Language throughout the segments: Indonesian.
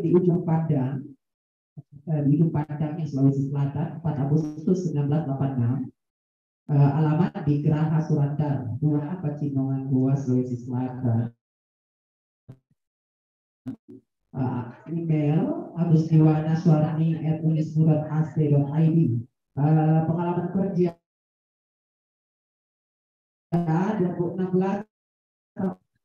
di ujung Padang, eh, di ujung Padang Sulawesi Selatan, 4 Agustus 1986. Uh, alamat di Geraha Surandar, Gua Pacinongan Gua, Sulawesi Selatan. Uh, email Agus Diwana Suarani at unismurat.ac.id uh, pengalaman kerja 2016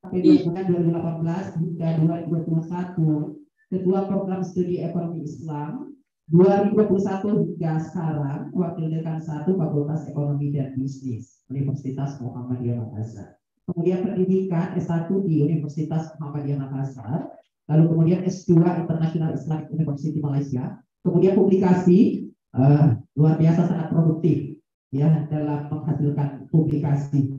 sampai 2018 hingga 2021 kedua program studi ekonomi Islam 2021 hingga sekarang wakil dekan satu Fakultas Ekonomi dan Bisnis Universitas Muhammadiyah Makassar. Kemudian pendidikan S1 di Universitas Muhammadiyah Makassar, lalu kemudian S2 International Islamic University Malaysia, kemudian publikasi uh, luar biasa sangat produktif ya dalam menghasilkan publikasi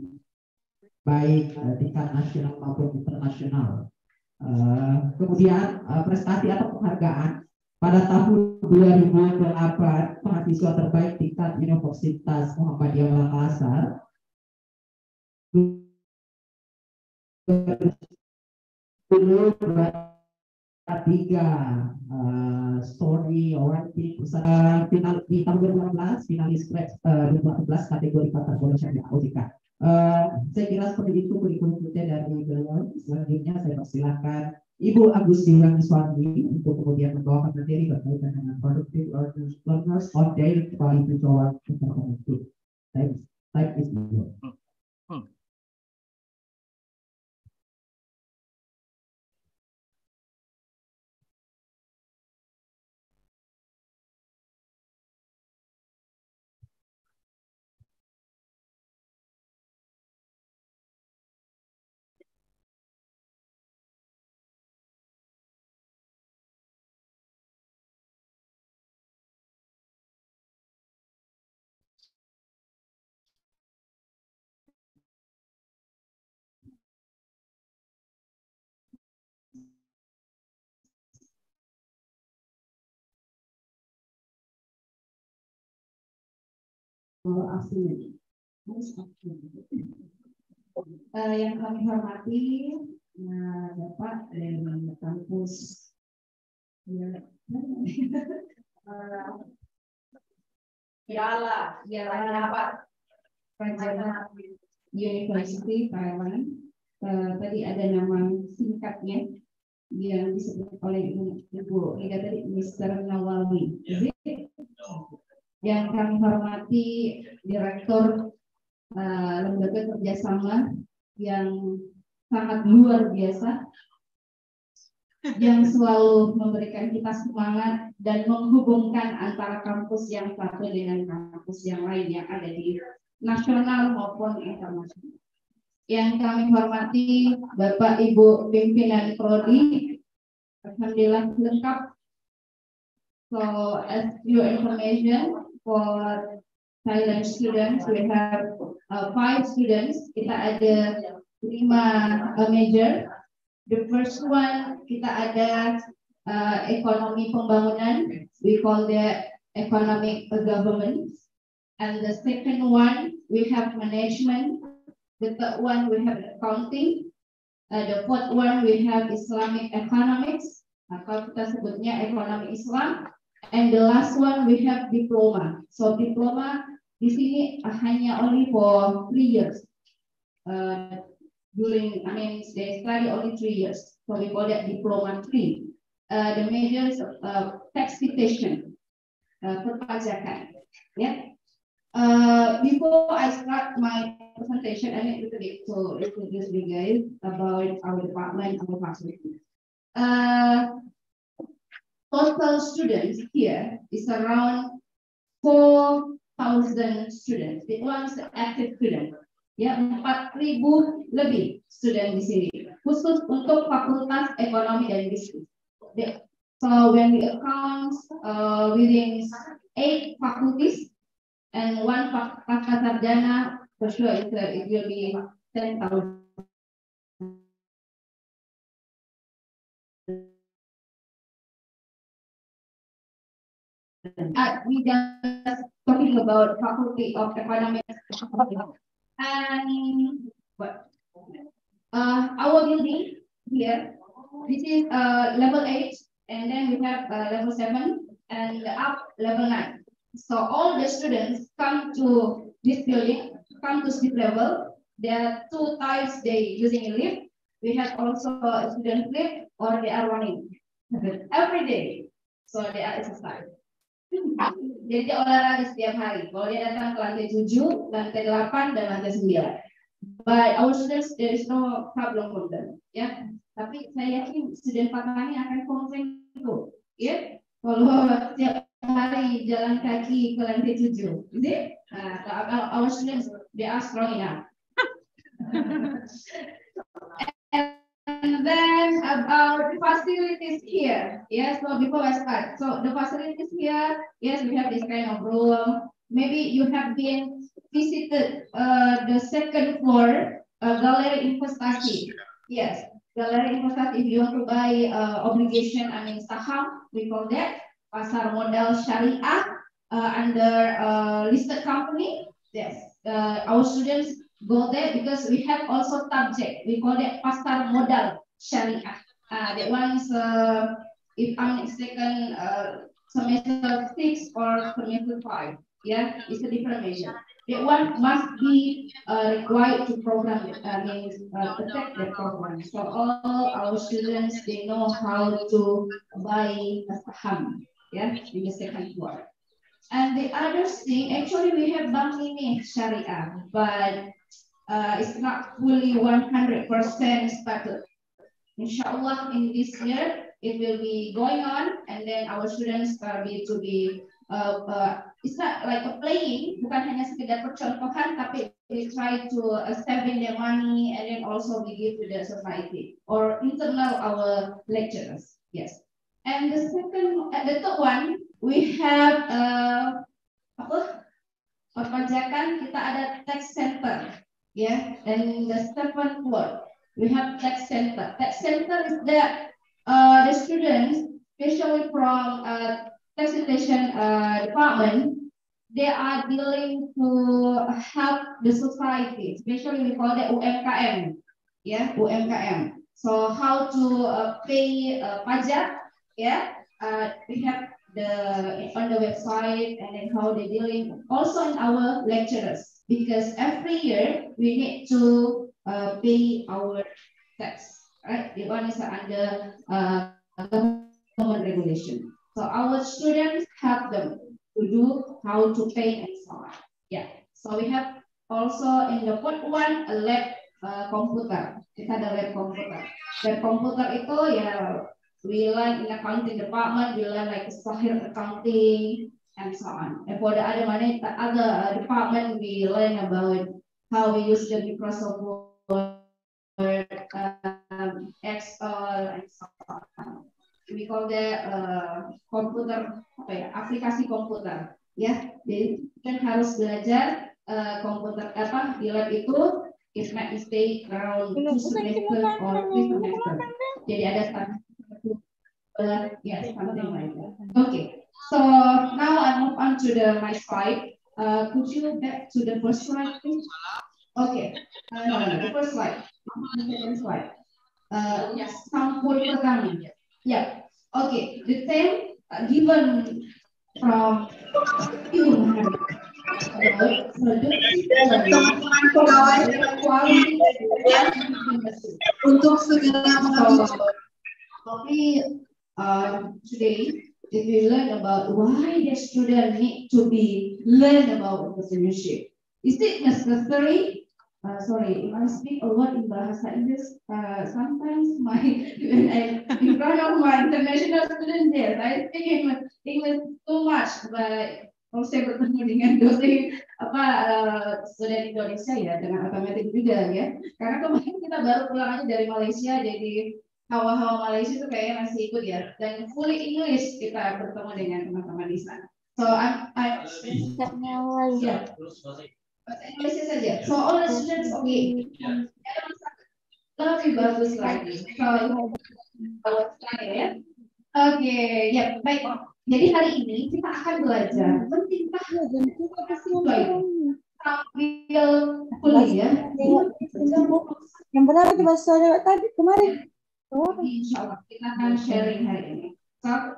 baik uh, tingkat nasional maupun internasional. Uh, kemudian uh, prestasi atau penghargaan pada tahun 2008 mahasiswa terbaik tingkat Universitas Muhammadiyah Makassar. Tiga uh, story writing uh, final di tahun 2018 finalis uh, 2014 kategori kata syariah OJK Uh, saya kira seperti itu kurikulumnya dari beliau. Selanjutnya saya persilakan Ibu Agustina Suwandi untuk kemudian membawakan materi berkaitan dengan productive learners, learners on daily quality toward interconnected. Thanks. Thank you. aslinya. Uh, yang kami hormati uh, Bapak dari kampus ya, uh, Yala, Yala apa? Raja University Thailand. Uh, tadi ada nama singkatnya yang disebut oleh Ibu Ida tadi Mr. Nawawi. Jadi, yang kami hormati Direktur uh, Lembaga Kerjasama yang sangat luar biasa, yang selalu memberikan kita semangat dan menghubungkan antara kampus yang satu dengan kampus yang lain yang ada di nasional maupun internasional. Yang kami hormati Bapak Ibu pimpinan prodi, alhamdulillah lengkap. So as your information, for Thailand students. We have uh, five students. Kita ada lima uh, major. The first one kita ada uh, ekonomi pembangunan. We call that economic government. And the second one we have management. The third one we have accounting. Uh, the fourth one we have Islamic economics. Atau kita sebutnya ekonomi Islam. And the last one we have diploma. So diploma di sini hanya only for three years. Uh, during, I mean, they study only three years. So we call that diploma three. Uh, the majors uh, taxation, uh, perpajakan. Yeah. Uh, before I start my presentation, I need to introduce you guys about our department, our faculty. Uh, total students here is around 4,000 students. It was active student. Ya, 4.000 lebih student di sini. Khusus untuk Fakultas Ekonomi dan Bisnis. So when we account uh, within eight faculties and one fakultas sarjana, for sure it, it will be 10,000 Uh, we just talking about Faculty of Economics and what? Uh, our building here, this is uh, level 8 and then we have uh, level seven and up level nine. So all the students come to this building, come to this level. There are two types they using a lift. We have also a student lift or they are running every day. So they are exercise. Jadi dia olahraga setiap hari. Kalau dia datang ke lantai 7, lantai 8, dan lantai 9. But our students, there is no problem for them. Ya, tapi saya yakin student Fatani akan komplain itu. Ya, kalau setiap hari jalan kaki ke lantai 7. Jadi, uh, our students, they are strong enough. Then about the facilities here. Yes, so before I start. So the facilities here, yes, we have this kind of room. Maybe you have been visited uh, the second floor, uh, Gallery Investasi. Yes, Gallery Investasi, if you want to buy uh, obligation, I mean saham, we call that. Pasar Modal Syariah uh, under uh, listed company. Yes, uh, our students go there because we have also subject. We call it pasar modal syariah. Uh, that one is, uh, if I'm mistaken, uh, semester six or semester five. Yeah, it's a different measure. That one must be uh, required to program, I mean, uh, protect the program. So all our students, they know how to buy a saham, yeah, in the second floor. And the other thing, actually we have Bank ini Syariah, but uh, it's not fully 100% started. Inshallah, in this year, it will be going on, and then our students will be to be, uh, uh, it's not like a playing, bukan hanya sekedar percontohan, tapi we try to uh, saving their money, and then also we give to the society, or internal our lecturers, yes. And the second, uh, the third one, we have, uh, apa, perpajakan, kita ada tax center, yeah, and the second floor, we have tax center. Tax center is that uh, the students, especially from uh, taxation uh, department, they are dealing to help the society, especially we call it UMKM, yeah, UMKM. So how to uh, pay uh, pajak, yeah, uh, we have the on the website and then how they dealing also in our lecturers because every year we need to uh, pay our tax, right? The one is under uh, government regulation. So our students help them to do how to pay and so on. Yeah. So we have also in the fourth one a lab uh, computer. Kita ada lab computer. Lab computer itu ya we learn in accounting department, we learn like Sahir accounting, and so on. And for the other money, the other uh, department, we learn about how we use the Microsoft Word, um, Excel, and so on. We call that uh, komputer apa ya aplikasi komputer ya jadi kan harus belajar uh, komputer apa di lab itu it might stay around two semester or three semester jadi ada satu uh, ya something like that okay So now I move on to the my slide. Uh, could you back to the first slide, please? Okay. Uh, no, no, the first slide. Second slide. Uh, yes, sampul pertama. Yeah. Okay. The same uh, given from you. Untuk segera Tapi uh, today if we learn about why the student need to be learn about entrepreneurship. Is it necessary? Uh, sorry, if I speak a lot in Bahasa Inggris, uh, sometimes my when I in front of my international students there, I speak English, English too much, but kalau saya bertemu dengan dosen apa uh, student Indonesia ya dengan otomatis juga ya, karena kemarin kita baru pulang aja dari Malaysia, jadi hawa-hawa Malaysia itu kayaknya masih ikut ya. Dan fully English kita bertemu dengan teman-teman di sana. So I'm I ya. Bahasa Indonesia saja. So all the students okay. Lebih bagus lagi. Saya ya. Oke, okay, ya baik. Jadi hari ini kita akan belajar baik sambil kuliah. Yang benar itu bahasa tadi kemarin. Oh. Insya Allah kita akan sharing hari ini.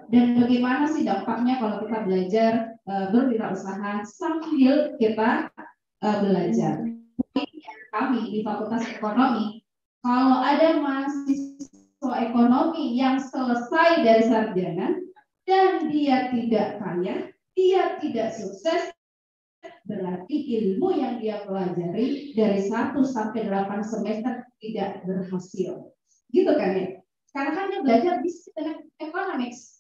dan bagaimana sih dampaknya kalau kita belajar uh, berwirausaha sambil kita uh, belajar. Kami di Fakultas Ekonomi, kalau ada mahasiswa ekonomi yang selesai dari sarjana dan dia tidak kaya, dia tidak sukses, berarti ilmu yang dia pelajari dari 1 sampai 8 semester tidak berhasil. Gitu kan ya? Karena kan dia belajar bisnis dan economics.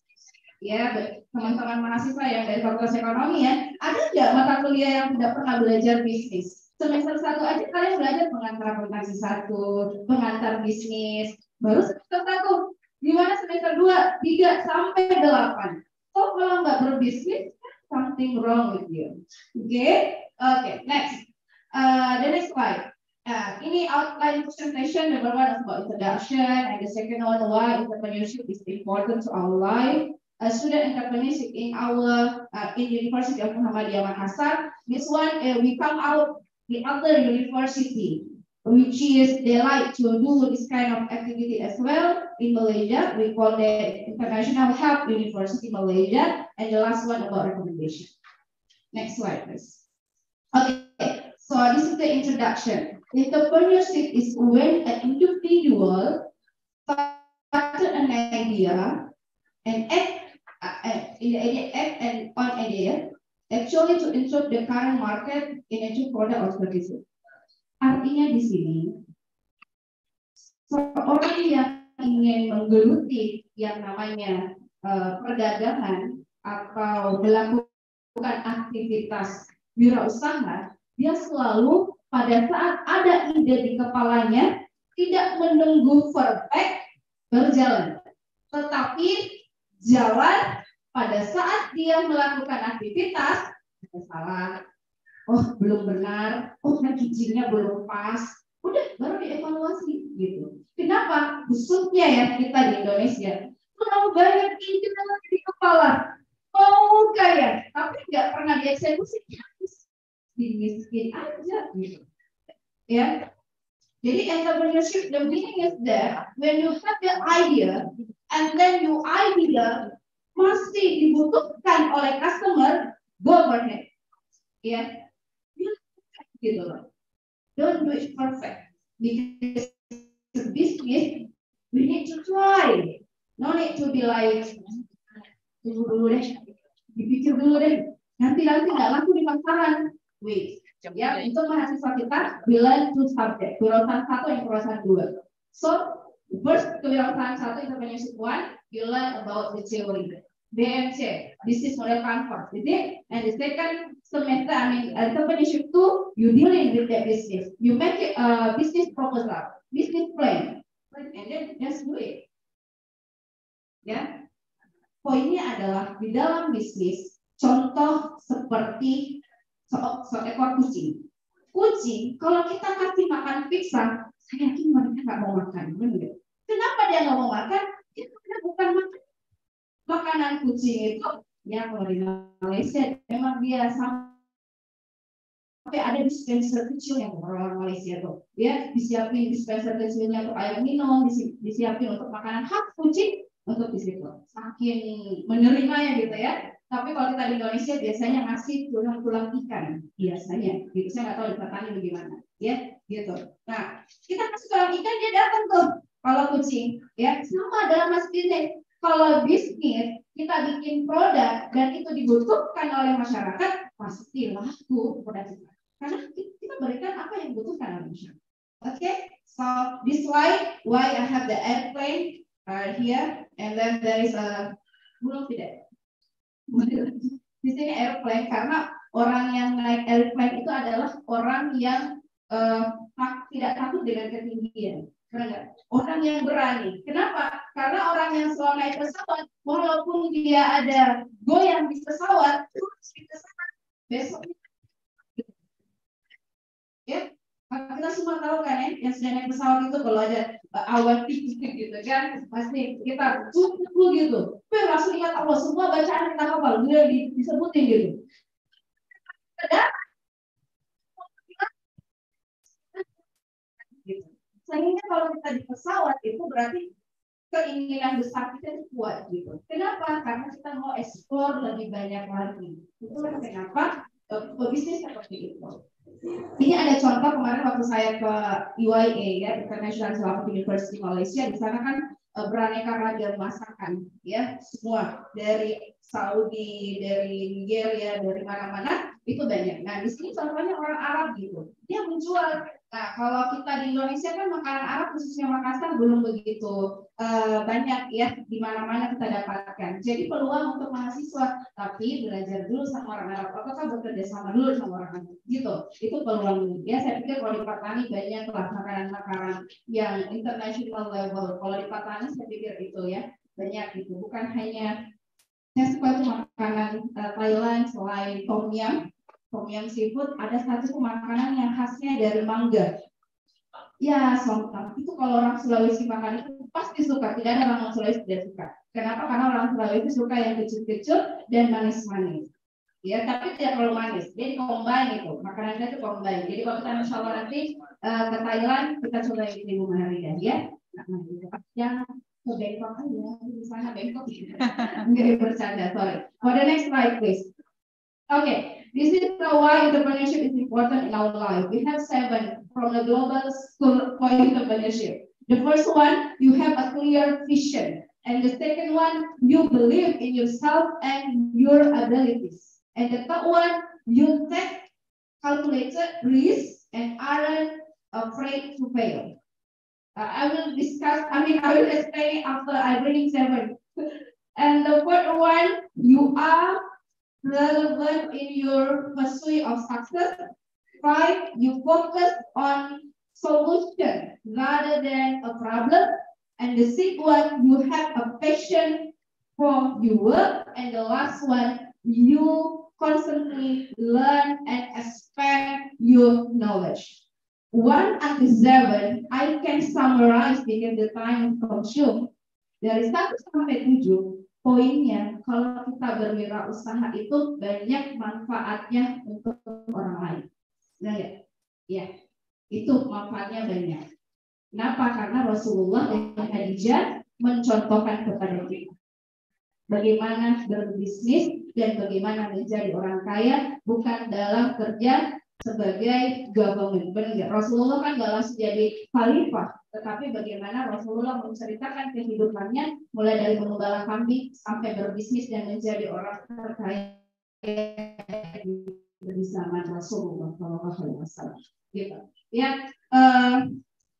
Ya, teman-teman mahasiswa yang dari fakultas ekonomi ya, ada nggak mata kuliah yang tidak pernah belajar bisnis? Semester satu aja kalian belajar pengantar akuntansi satu, pengantar bisnis, baru semester satu. Gimana semester dua, tiga sampai delapan? Oh, kalau nggak berbisnis, something wrong with you. Oke, okay? oke, okay, next. Uh, the next slide. Uh, ini outline presentation, number one about introduction, and the second one why entrepreneurship is important to our life. Uh, student entrepreneurship in our uh, in University of Muhammadiyah Makassar. This one uh, we come out the other university, which is they like to do this kind of activity as well in Malaysia. We call the International Health University Malaysia, and the last one about recommendation. Next slide, please. Okay, so this is the introduction. Entrepreneurship is when an individual started an idea and act, uh, act and on idea actually to improve the current market in a new product or. Artinya di sini seorang yang ingin menggeluti yang namanya uh, perdagangan atau melakukan aktivitas wirausaha, dia selalu pada saat ada ide di kepalanya tidak menunggu perfect berjalan, tetapi jalan pada saat dia melakukan aktivitas ada salah, oh belum benar, oh kan belum pas, udah baru dievaluasi gitu. Kenapa? Khususnya ya kita di Indonesia. Terlalu banyak ide di kepala, mau kaya, tapi nggak pernah dieksekusi. Miskin aja gitu. Ya. Jadi entrepreneurship the meaning is there. When you have the idea and then your idea masih dibutuhkan oleh customer, it. Ya. Gitu loh. Don't do it perfect because business we need to try. No need to be like tunggu dulu deh, dipikir dulu deh. Nanti nanti nggak laku di pasaran wait. Ya, untuk mahasiswa kita bila two subject, kewirausahaan satu yang kewirausahaan dua. So, first kewirausahaan satu entrepreneurship one, you learn about the theory. BMC, business model conference, is it? And the second semester, I mean, entrepreneurship two, you dealing with that business. You make a business proposal, business plan, and then just do it. Ya, poinnya adalah di dalam bisnis, contoh seperti seekor kucing. Kucing, kalau kita kasih makan pizza, saya yakin mereka nggak mau makan. Benar? Kenapa dia nggak mau makan? Ya karena bukan makan. Makanan kucing itu, ya kalau Malaysia memang dia sampai ada dispenser kecil yang orang Malaysia tuh, ya disiapin dispenser kecilnya untuk air minum, disiapin untuk makanan khas kucing untuk di situ. Saking menerimanya gitu ya. Tapi kalau kita di Indonesia biasanya ngasih tulang-tulang ikan biasanya. Gitu saya nggak tahu di petani bagaimana, ya gitu. Nah kita kasih tulang ikan dia datang tuh kalau kucing, ya sama dalam mas bisnis. Kalau bisnis kita bikin produk dan itu dibutuhkan oleh masyarakat pasti laku produk kita. Karena kita berikan apa yang dibutuhkan oleh masyarakat. Oke, okay? so this slide why I have the airplane uh, here and then there is a belum tidak di sini airplane karena orang yang naik airplane itu adalah orang yang uh, tidak takut dengan ketinggian. Karena orang yang berani. Kenapa? Karena orang yang selalu naik pesawat, walaupun dia ada goyang di pesawat, terus di pesawat besoknya ya kita semua tahu kan ya yang sedang naik pesawat itu kalau ada awan tinggi gitu kan pasti kita tunggu gitu tapi langsung ingat Allah semua bacaan kita hafal dia disebutin gitu ada sehingga kalau kita di pesawat itu berarti keinginan besar kita itu kuat gitu kenapa? Karena kita mau explore lebih banyak lagi. Itulah kenapa pebisnis seperti itu. Ini ada contoh kemarin waktu saya ke UIA ya International Islamic University Malaysia di sana kan uh, beraneka ragam masakan ya semua dari Saudi dari Nigeria dari mana-mana itu banyak. Nah di sini contohnya orang Arab gitu dia menjual Nah, kalau kita di Indonesia kan makanan Arab khususnya Makassar belum begitu uh, banyak ya di mana-mana kita dapatkan. Jadi peluang untuk mahasiswa tapi belajar dulu sama orang Arab atau bekerja sama dulu sama orang Arab gitu. Itu peluang ya. Saya pikir kalau di Patani banyak lah makanan-makanan yang international level. Kalau di Patani saya pikir itu ya banyak gitu. Bukan hanya saya suka makanan uh, Thailand selain tom yum tom yum seafood ada satu makanan yang khasnya dari mangga. Ya, sontang. Itu kalau orang Sulawesi makan itu pasti suka. Tidak ada orang Sulawesi tidak suka. Kenapa? Karena orang Sulawesi suka yang kecil-kecil dan manis-manis. Ya, tapi tidak terlalu manis. Jadi combine itu. Makanannya itu combine. Jadi kalau kita insya Allah nanti uh, ke Thailand, kita coba ini di rumah Harida ya. Nah, jangan ke Bangkok aja. Di sana Bangkok. Enggak bercanda, sorry. For the next slide, please. Okay, this is why entrepreneurship is important in our life. We have seven from the global school for entrepreneurship. The first one, you have a clear vision. And the second one, you believe in yourself and your abilities. And the third one, you take calculated risk and aren't afraid to fail. Uh, I will discuss, I mean, I will explain after I bring seven. and the fourth one, you are relevant in your pursuit of success. Five, you focus on solution rather than a problem. And the sixth one, you have a passion for your work. And the last one, you constantly learn and expand your knowledge. One unto seven, I can summarize because the time consumed. Dari satu sampai tujuh, poinnya kalau kita berwirausaha itu banyak manfaatnya untuk orang lain. Nah, ya, ya, itu manfaatnya banyak. Kenapa? Karena Rasulullah dan Khadijah mencontohkan kepada kita bagaimana berbisnis dan bagaimana menjadi orang kaya bukan dalam kerja sebagai government. Benar Rasulullah kan gak langsung jadi khalifah, tetapi bagaimana Rasulullah menceritakan kehidupannya mulai dari mengembala kambing sampai berbisnis dan menjadi orang terkaya di zaman Rasulullah Shallallahu Wasallam. Gitu. Ya, uh,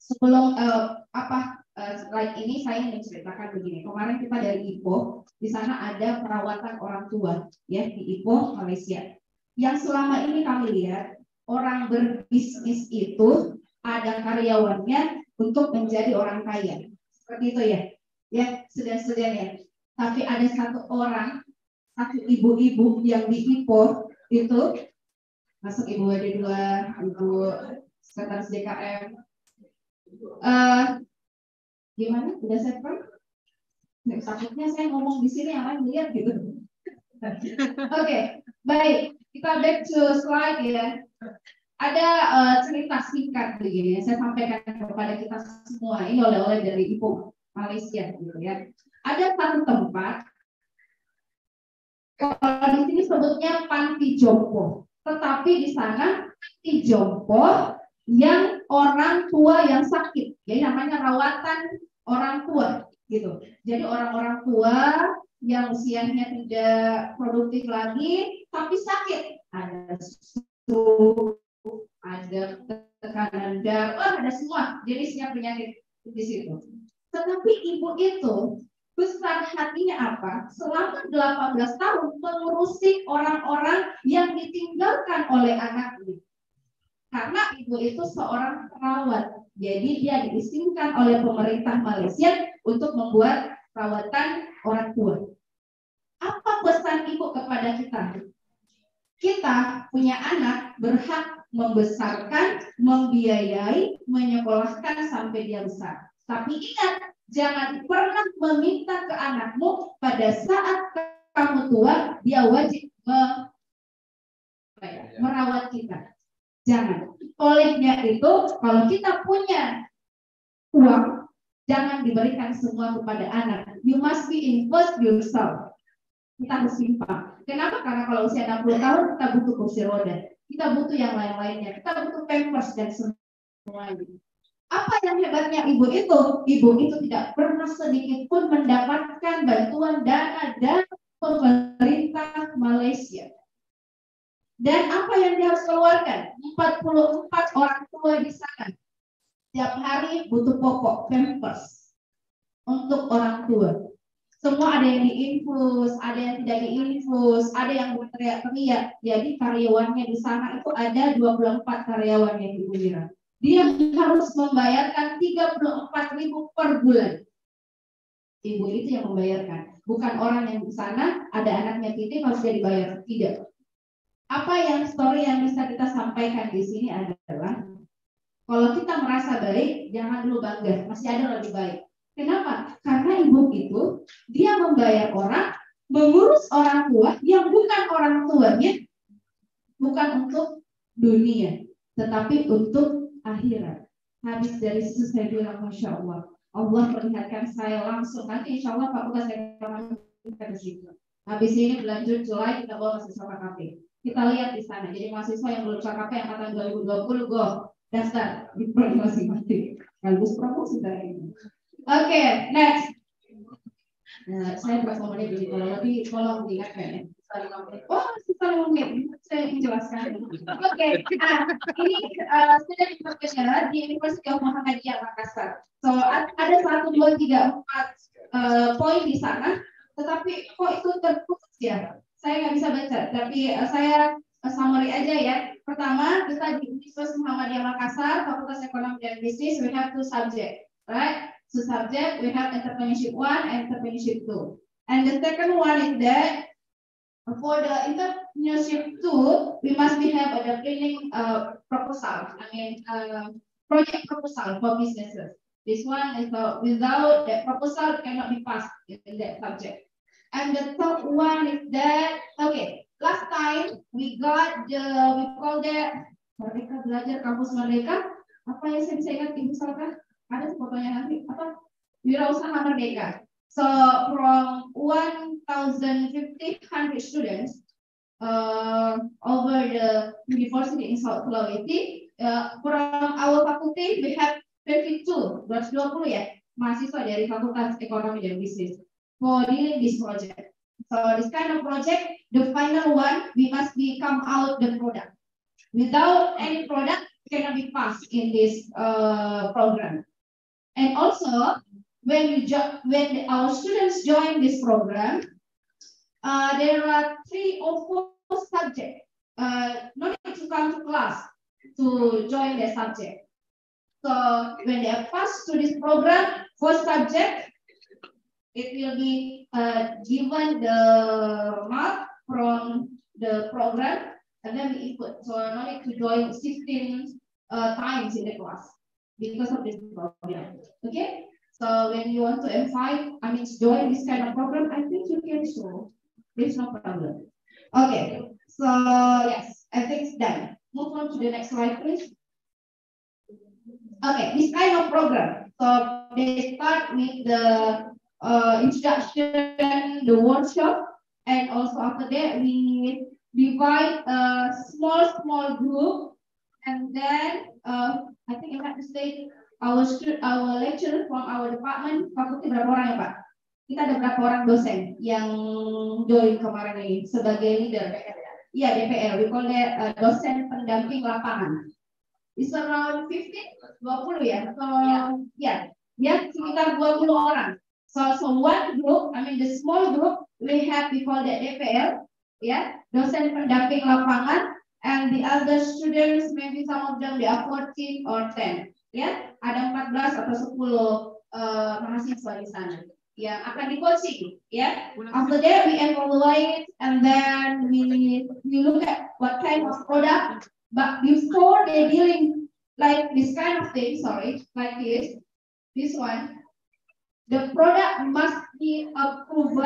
sebelum uh, apa uh, slide ini saya menceritakan begini. Kemarin kita dari Ipoh, di sana ada perawatan orang tua ya di Ipoh Malaysia. Yang selama ini kami lihat orang berbisnis itu ada karyawannya untuk menjadi orang kaya. Seperti itu ya. Ya, sedang-sedang ya. Tapi ada satu orang, satu ibu-ibu yang di Ipo itu masuk ibu ada dua, ibu sekretaris DKM. Uh, eh, gimana? Udah set takutnya saya ngomong di sini yang lain gitu. Oke, okay, baik. Kita back to slide ya. Ada uh, cerita singkat begini, saya sampaikan kepada kita semua. Ini oleh-oleh dari Ibu Malaysia gitu ya. Ada satu tempat kalau di sini sebutnya panti jompo, tetapi di sana panti jompo yang orang tua yang sakit, jadi namanya rawatan orang tua gitu. Jadi orang-orang tua yang usianya tidak produktif lagi tapi sakit ada ada tekanan darah. Ada semua jenisnya penyakit di situ. Tetapi ibu itu besar hatinya apa? Selama 18 tahun mengurusi orang-orang yang ditinggalkan oleh anaknya. Karena ibu itu seorang perawat. Jadi dia diizinkan oleh pemerintah Malaysia untuk membuat perawatan orang tua. Apa pesan ibu kepada kita? Kita punya anak berhak membesarkan, membiayai, menyekolahkan sampai dia besar. Tapi ingat, jangan pernah meminta ke anakmu pada saat kamu tua, dia wajib me, merawat kita. Jangan. Olehnya itu, kalau kita punya uang, Jangan diberikan semua kepada anak. You must be in first yourself. Kita harus simpang. Kenapa? Karena kalau usia 60 tahun kita butuh kursi roda, kita butuh yang lain-lainnya, kita butuh pampers dan semuanya. Apa yang hebatnya ibu itu? Ibu itu tidak pernah sedikit pun mendapatkan bantuan dana dari pemerintah Malaysia. Dan apa yang dia harus keluarkan? 44 orang tua di sana. Setiap hari butuh popok, pampers untuk orang tua. Semua ada yang diinfus, ada yang tidak diinfus, ada yang berteriak-teriak. Jadi karyawannya di sana itu ada 24 karyawan yang Mira dia harus membayarkan 34 ribu per bulan. Ibu itu yang membayarkan, bukan orang yang di sana ada anaknya titip harus dia dibayar, tidak. Apa yang story yang bisa kita sampaikan di sini adalah kalau kita merasa baik, jangan dulu bangga, masih ada lebih baik. Kenapa? Karena ibu itu dia membayar orang, mengurus orang tua yang bukan orang tuanya, bukan untuk dunia, tetapi untuk akhirat. Habis dari situ saya bilang, Masya Allah, Allah perlihatkan saya langsung. Nanti insya Allah Pak Buka saya kita ke situ. Habis ini berlanjut Julai kita bawa mahasiswa KKP. Kita lihat di sana. Jadi mahasiswa yang belum KKP yang angkatan 2020 go daftar di prodi masing-masing. Bagus promosi dari ini. Oke, next. Nah, saya berapa menit jadi kalau lebih tolong diingatkan ya. Oh, lima menit. Saya menjelaskan. Oke, okay. nah, ini uh, student information di University of Muhammadiyah Makassar. So, ada satu, dua, tiga, empat uh, poin di sana. Tetapi kok itu terputus ya? Saya nggak bisa baca. Tapi uh, saya summary aja ya. Pertama, kita di Universitas Muhammadiyah Makassar, Fakultas Ekonomi dan Bisnis, we have two subject, right? Two subject, we have entrepreneurship one and entrepreneurship two. And the second one is that For the entrepreneurship tool, we must be have a training uh, proposal. I mean, uh, project proposal for businesses. This one is uh, without that proposal cannot be passed in that subject. And the third one is that okay. Last time we got the we call that Merdeka Belajar Kampus Merdeka. Apa yang saya bisa ingat ibu misalkan ada fotonya nanti apa Wirausaha Merdeka. So from 1,500 students uh, over the university in South Sulawesi, uh, from our faculty we have 22, 220 ya, mahasiswa dari Fakultas Ekonomi dan Bisnis for doing this project. So this kind of project, the final one, we must be come out the product. Without any product, cannot be passed in this uh, program. And also, when we when our students join this program, uh, there are three or four subjects. Uh, no need to come to class to join the subject. So when they are passed to this program, first subject, it will be uh, given the mark from the program, and then we input. So no need to join 16 uh, times in the class because of this problem. Okay. So when you want to invite, I mean, join this kind of program, I think you can show. There's no problem. Okay, so yes, I think it's done. Move on to the next slide, please. Okay, this kind of program. So they start with the uh, introduction, the workshop, and also after that we divide a small, small group, and then uh, I think I have to say our our lecturer from our department fakulti berapa orang ya Pak? Kita ada berapa orang dosen yang join kemarin ini sebagai leader DPR ya? Iya DPR, we call that uh, dosen pendamping lapangan. It's around 15, 20 ya? So, ya, ya sekitar 20 orang. So, so one group, I mean the small group, we have we call that DPR, ya, dosen pendamping lapangan, and the other students, maybe some of them they are 14 or 10 ya ada 14 atau 10 uh, mahasiswa di sana. Yang akan di coaching ya after that we evaluate and then we we look at what kind of product. But before they dealing like this kind of thing sorry like this this one the product must be approved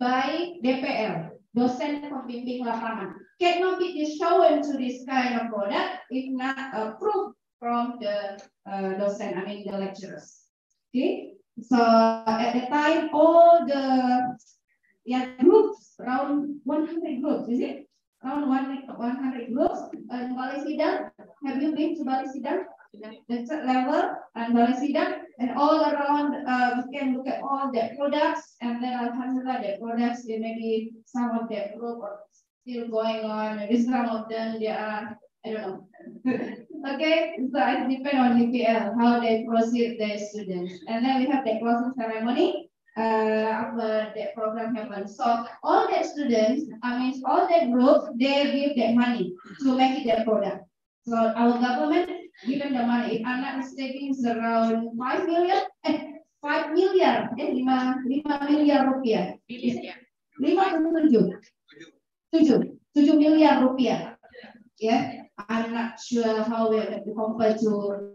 by DPR dosen pembimbing lapangan cannot be shown to this kind of product if not approved from the uh, docent, I mean the lecturers. Okay, so at the time all the yeah, groups around 100 groups, is it? Around 100 groups. And Bali Sidang, have you been to Bali Sidang? The level and Bali Sidang, and all around, uh, we can look at all their products, and then Alhamdulillah, the products, they maybe some of the group are still going on, maybe some of them, they are, I don't know. okay, so it depends on UPL, how they proceed their students. And then we have the closing ceremony uh, after program happens. So all the students, I mean all the groups, they give their money to make it their product. So our government given the money, if I'm not mistaken, it's around 5 million, eh, 5 million, eh, 5, 5 miliar rupiah. 5 atau 7? 7, 7 miliar rupiah. Yeah, I'm not sure how we compare to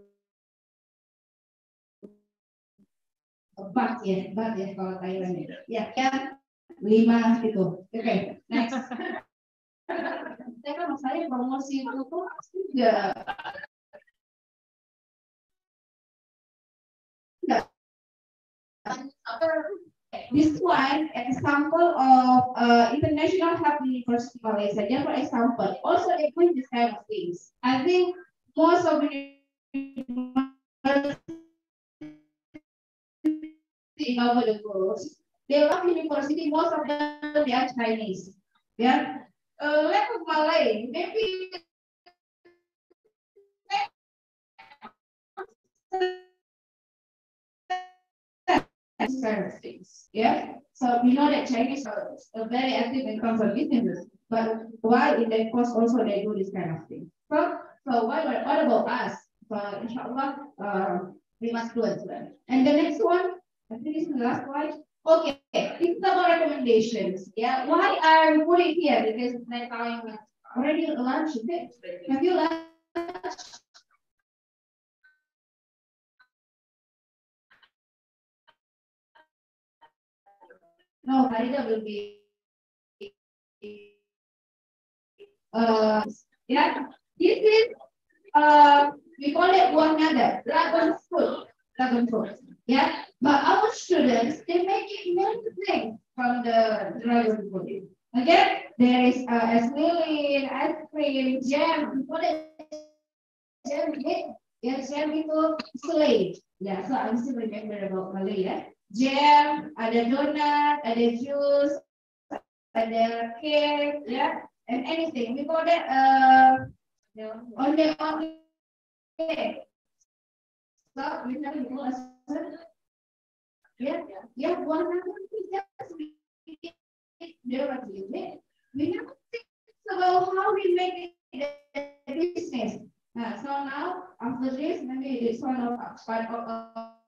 Bat ya, bat ya kalau Thailand ya. Ya, ya lima itu. Oke, okay, next. Saya kan saya promosi itu tuh juga This one example of uh, International Health University Malaysia. Just for example, also they doing this kind of things. I think most of the in over the world. They love university, most of them they are Chinese. Yeah. Uh, lack of Malay, maybe things. Yeah. So we know that Chinese are, are very active in terms of businesses, but why in their course also they do this kind of thing? So, so what, what about us? So inshallah, uh, we must do as well. And the next one, I think this is the last slide. Okay, it's about recommendations. Yeah, why I put it here because my time already lunch. Have you lunch? No, Farida will be. Uh, yeah, this is uh, we call it one another dragon fruit, dragon fruit. Yeah, but our students, they make it many things from the dragon fruit. Okay, there is uh, as ice cream, jam, what is jam? Yeah, jam itu slave. Yeah, so I'm still remember about Malay, yeah. Jam, ada donut, ada juice, ada cake, yeah, and anything. We call that uh, on the on the So we have yeah, yeah, one number just directly. We have to think about how we make it a business. Uh, so now, after this, maybe it's one of part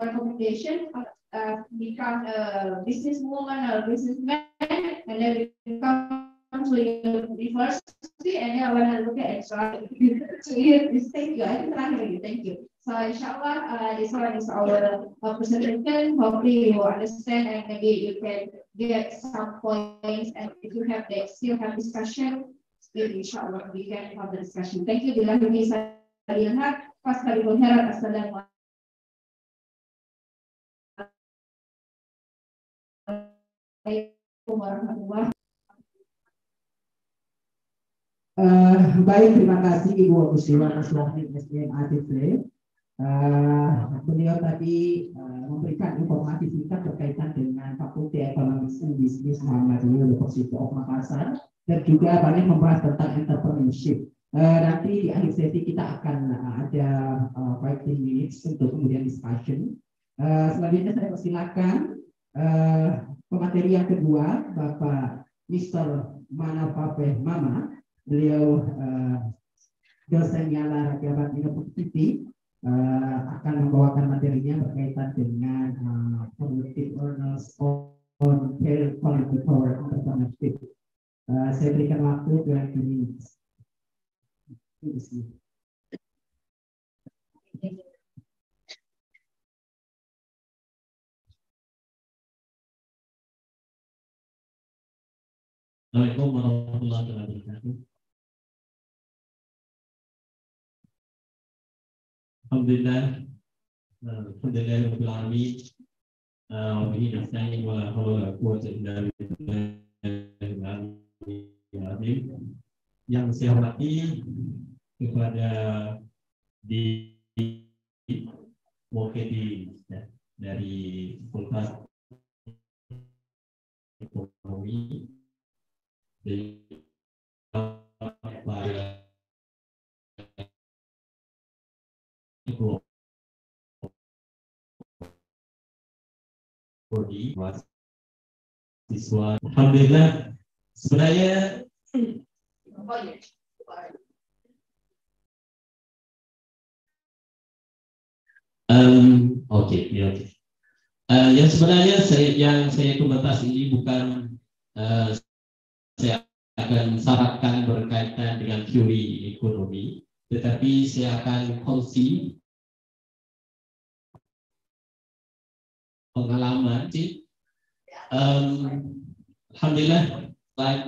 of recommendation uh, become a businesswoman or businessman, and then become to university, and then I want to look at extra. so here is thank you. I think I'm thank you. So inshallah, uh, this one is our uh, presentation. Hopefully you will understand and maybe you can get some points. And if you have the, still have discussion, inshallah we can have the discussion. Thank you. Berharap warahmatullahi Uh, baik, terima kasih Ibu Agustina Kaswati SDM ATC. Uh, beliau tadi uh, memberikan informasi singkat berkaitan dengan Fakulti Ekonomi dan Bisnis Muhammadiyah University of Makassar dan juga banyak membahas tentang entrepreneurship. Uh, nanti di akhir sesi kita akan ada uh, 15 minutes untuk kemudian discussion. Uh, selanjutnya saya persilakan pemateri yang kedua Bapak Mr. Manapape Mama. Beliau uh, dosen Yala Rajabat University uh, akan membawakan materinya berkaitan dengan uh, productive earners on care quality power entrepreneurship. Uh, saya berikan waktu 20 minutes. Assalamualaikum warahmatullahi wabarakatuh. Alhamdulillah, billah. Yang saya hormati kepada di Mokedi ya, dari Fakultas Ekonomi Prodi. Alhamdulillah sebenarnya Um, Oke, okay, ya oke. Okay. Uh, yang sebenarnya saya yang saya komentasi ini bukan uh, saya akan syaratkan berkaitan dengan teori ekonomi, tetapi saya akan kongsi pengalaman. Um, Alhamdulillah, like,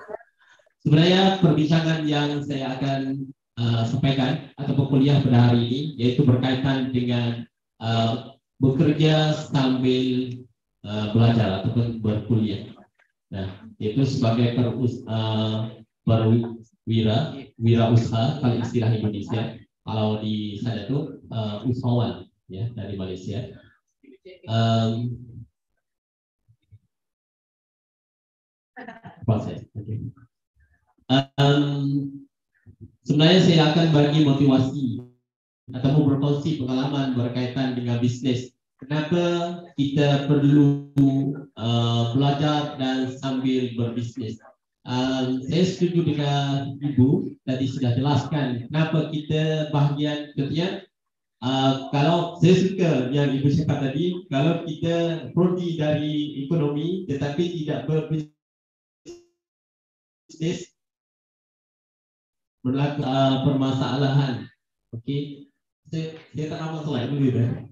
sebenarnya perbincangan yang saya akan uh, sampaikan atau kuliah pada hari ini yaitu berkaitan dengan uh, bekerja sambil uh, belajar ataupun berkuliah. Nah, itu sebagai perus, uh, perwira wira usaha kalau istilah Indonesia. Kalau di sana itu uh, usahawan ya dari Malaysia. Um, proses. Okay. Um, Sebenarnya saya akan bagi motivasi atau berkongsi pengalaman berkaitan dengan bisnis. Kenapa kita perlu uh, belajar dan sambil berbisnis? Uh, saya setuju dengan ibu tadi sudah jelaskan kenapa kita bahagian kerja. Uh, kalau saya suka yang ibu cakap tadi, kalau kita prodi dari ekonomi tetapi tidak berbisnis, berlaku uh, permasalahan. Oke, okay. saya, saya tak nama slide dulu ya.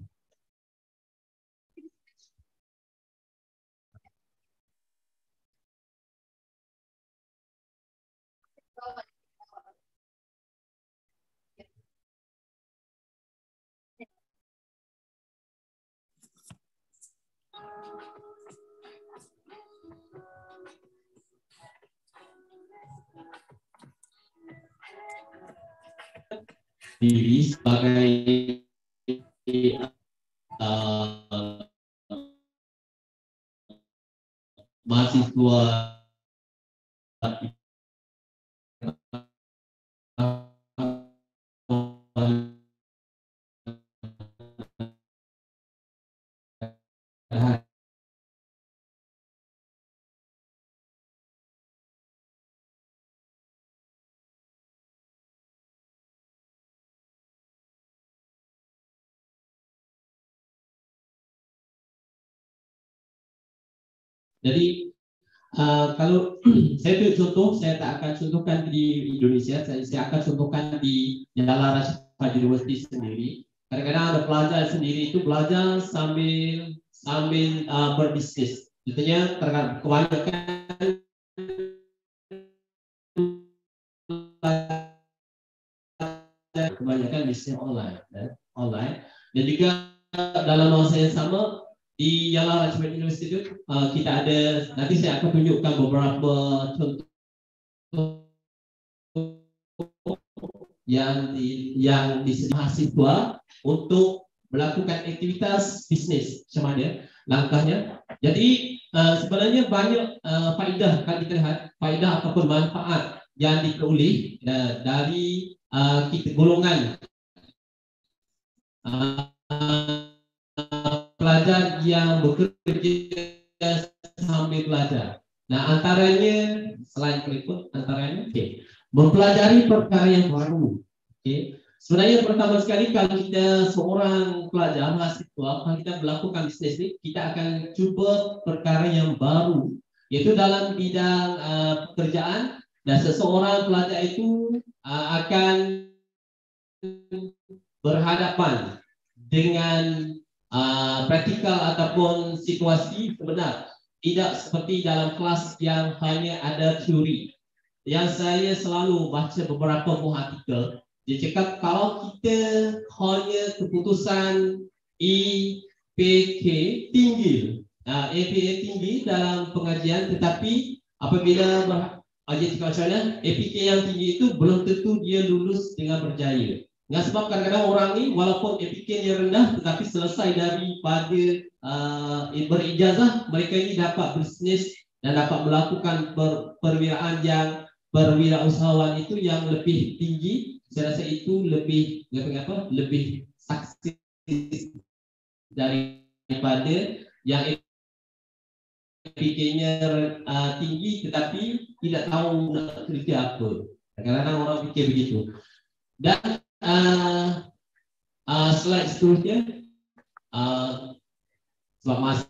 Diri sebagai Jadi uh, kalau saya itu contoh, saya tak akan contohkan di Indonesia, saya, saya akan contohkan di Jala Rashid University sendiri. Kadang-kadang ada pelajar sendiri itu belajar sambil sambil uh, berbisnis. Tentunya kebanyakan kebanyakan bisnis online, ya, online. Dan juga dalam masa yang sama di Yala Management University uh, kita ada nanti saya akan tunjukkan beberapa contoh yang di, yang disediakan mahasiswa untuk melakukan aktivitas bisnis macam mana langkahnya. Jadi uh, sebenarnya banyak uh, faedah kalau kita lihat faedah ataupun manfaat yang diperoleh uh, dari uh, kita golongan uh, pelajar yang bekerja sambil belajar. Nah, antaranya selain berikut antaranya okay. mempelajari perkara yang baru. Okay. Sebenarnya pertama sekali kalau kita seorang pelajar mahasiswa kalau kita melakukan bisnis ini, kita akan coba perkara yang baru yaitu dalam bidang uh, pekerjaan dan seseorang pelajar itu uh, akan berhadapan dengan uh, praktikal ataupun situasi sebenar tidak seperti dalam kelas yang hanya ada teori yang saya selalu baca beberapa buah artikel dia cakap kalau kita hanya keputusan i PK tinggi. Uh, APA tinggi dalam pengajian tetapi apabila ajar sekolah APK yang tinggi itu belum tentu dia lulus dengan berjaya. Dengan sebab kadang-kadang orang ni walaupun APK-nya rendah tetapi selesai daripada uh, berijazah mereka ini dapat bisnes dan dapat melakukan per, perwiraan yang perwirausahaan itu yang lebih tinggi saya rasa itu lebih lebih apa lebih sukses daripada yang PK-nya uh, tinggi tetapi tidak tahu nak kerja apa. Kadang-kadang orang fikir begitu. Dan uh, uh, slide seterusnya uh, sebab masa